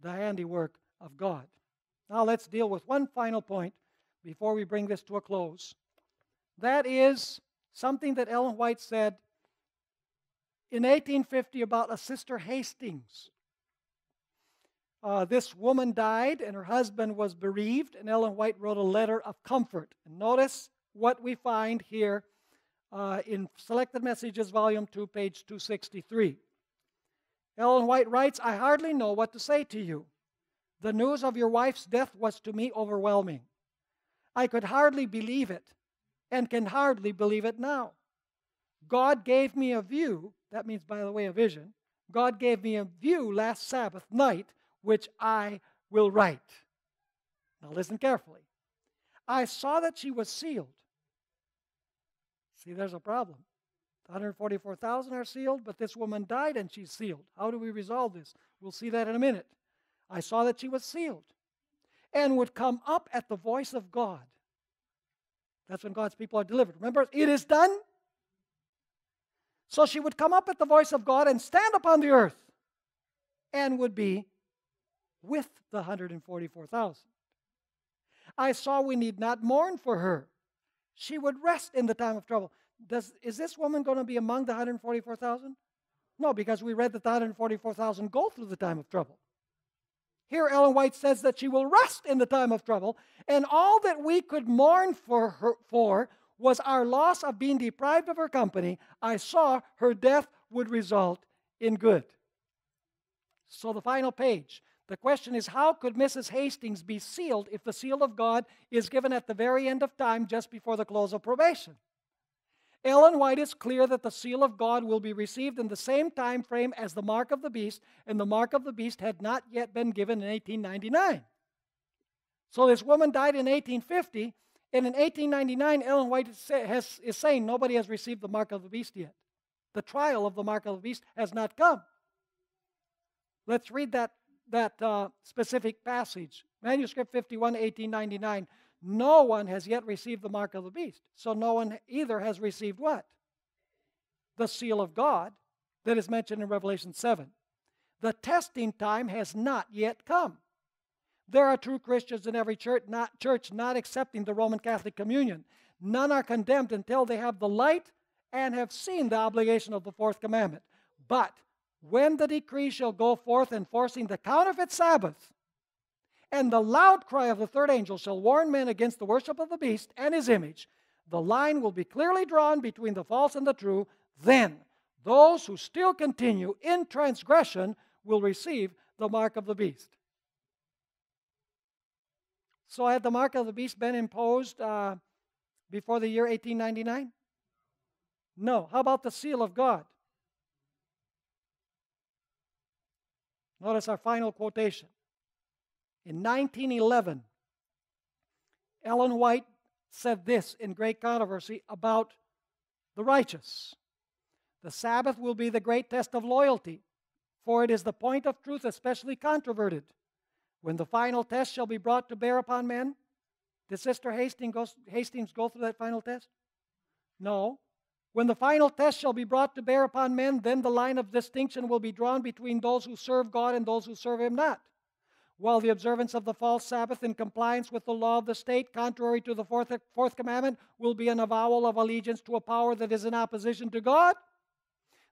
the handiwork of God. Now let's deal with one final point before we bring this to a close. That is something that Ellen White said in 1850 about a sister Hastings. Uh, this woman died and her husband was bereaved, and Ellen White wrote a letter of comfort. And notice what we find here uh, in Selected Messages, Volume 2, page 263. Ellen White writes, I hardly know what to say to you. The news of your wife's death was to me overwhelming. I could hardly believe it and can hardly believe it now. God gave me a view, that means, by the way, a vision. God gave me a view last Sabbath night, which I will write. Now, listen carefully. I saw that she was sealed. See, there's a problem. 144,000 are sealed, but this woman died and she's sealed. How do we resolve this? We'll see that in a minute. I saw that she was sealed and would come up at the voice of God. That's when God's people are delivered. Remember, it is done. So she would come up at the voice of God and stand upon the earth and would be with the 144,000. I saw we need not mourn for her. She would rest in the time of trouble. Does, is this woman going to be among the 144,000? No, because we read that the 144,000 go through the time of trouble. Here, Ellen White says that she will rest in the time of trouble, and all that we could mourn for her for was our loss of being deprived of her company. I saw her death would result in good. So, the final page. The question is how could Mrs. Hastings be sealed if the seal of God is given at the very end of time just before the close of probation? Ellen White is clear that the seal of God will be received in the same time frame as the mark of the beast, and the mark of the beast had not yet been given in 1899. So this woman died in 1850, and in 1899, Ellen White is, has, is saying nobody has received the mark of the beast yet. The trial of the mark of the beast has not come. Let's read that, that uh, specific passage. Manuscript 51, 1899. No one has yet received the mark of the beast. So no one either has received what? The seal of God that is mentioned in Revelation 7. The testing time has not yet come. There are true Christians in every church not, church not accepting the Roman Catholic communion. None are condemned until they have the light and have seen the obligation of the fourth commandment. But when the decree shall go forth enforcing the counterfeit Sabbath, and the loud cry of the third angel shall warn men against the worship of the beast and his image. The line will be clearly drawn between the false and the true. Then those who still continue in transgression will receive the mark of the beast. So, had the mark of the beast been imposed uh, before the year 1899? No. How about the seal of God? Notice our final quotation. In 1911, Ellen White said this in Great Controversy about the righteous The Sabbath will be the great test of loyalty, for it is the point of truth especially controverted. When the final test shall be brought to bear upon men, did Sister Hastings go, Hastings go through that final test? No. When the final test shall be brought to bear upon men, then the line of distinction will be drawn between those who serve God and those who serve Him not while the observance of the false Sabbath in compliance with the law of the state, contrary to the fourth, fourth commandment, will be an avowal of allegiance to a power that is in opposition to God.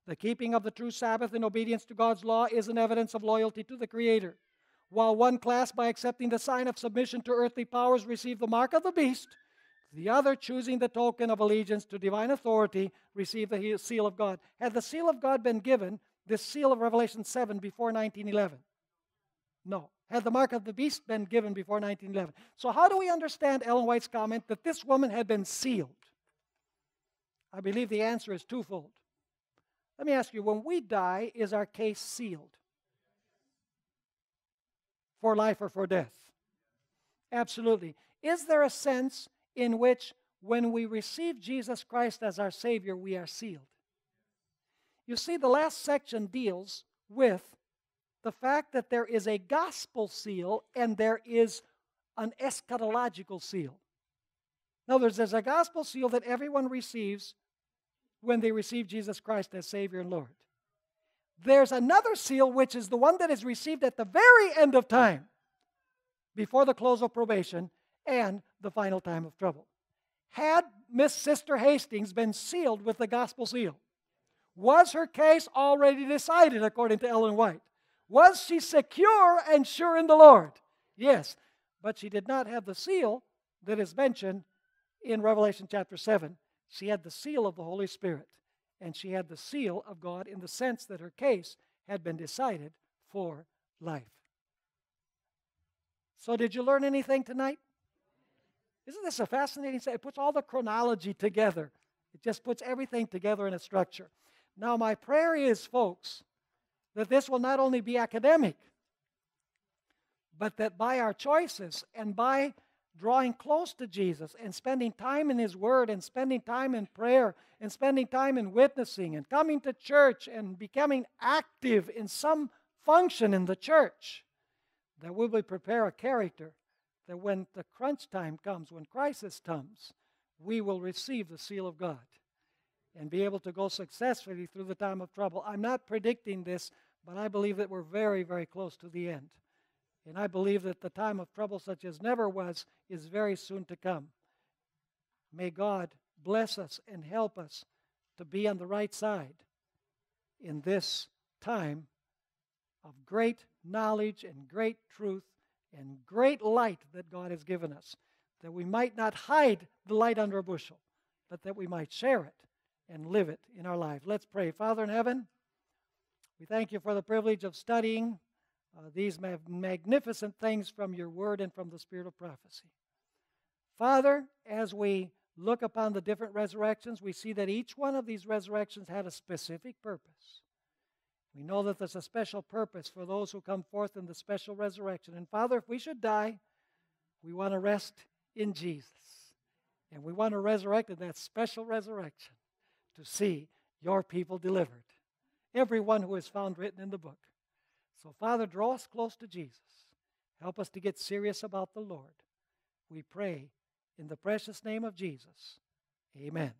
The keeping of the true Sabbath in obedience to God's law is an evidence of loyalty to the Creator. While one class, by accepting the sign of submission to earthly powers, receive the mark of the beast, the other, choosing the token of allegiance to divine authority, received the seal of God. Had the seal of God been given, this seal of Revelation 7, before 1911? No. had the mark of the beast been given before 1911. So, how do we understand Ellen White's comment that this woman had been sealed? I believe the answer is twofold. Let me ask you when we die, is our case sealed? For life or for death? Absolutely. Is there a sense in which when we receive Jesus Christ as our Savior, we are sealed? You see, the last section deals with the fact that there is a gospel seal and there is an eschatological seal. In other words, there's a gospel seal that everyone receives when they receive Jesus Christ as Savior and Lord. There's another seal, which is the one that is received at the very end of time, before the close of probation and the final time of trouble. Had Miss Sister Hastings been sealed with the gospel seal? Was her case already decided according to Ellen White? Was she secure and sure in the Lord? Yes, but she did not have the seal that is mentioned in Revelation chapter 7. She had the seal of the Holy Spirit, and she had the seal of God in the sense that her case had been decided for life. So, did you learn anything tonight? Isn't this a fascinating? It puts all the chronology together. It just puts everything together in a structure. Now, my prayer is, folks, that this will not only be academic, but that by our choices and by drawing close to Jesus and spending time in His Word and spending time in prayer and spending time in witnessing and coming to church and becoming active in some function in the church, that we will prepare a character that when the crunch time comes, when crisis comes, we will receive the seal of God and be able to go successfully through the time of trouble. I'm not predicting this but I believe that we're very, very close to the end. And I believe that the time of trouble, such as never was, is very soon to come. May God bless us and help us to be on the right side in this time of great knowledge and great truth and great light that God has given us, that we might not hide the light under a bushel, but that we might share it and live it in our life. Let's pray. Father in heaven, we thank you for the privilege of studying uh, these ma- magnificent things from your word and from the spirit of prophecy. Father, as we look upon the different resurrections, we see that each one of these resurrections had a specific purpose. We know that there's a special purpose for those who come forth in the special resurrection. And Father, if we should die, we want to rest in Jesus. And we want to resurrect in that special resurrection to see your people delivered everyone who is found written in the book. So, Father, draw us close to Jesus. Help us to get serious about the Lord. We pray in the precious name of Jesus. Amen.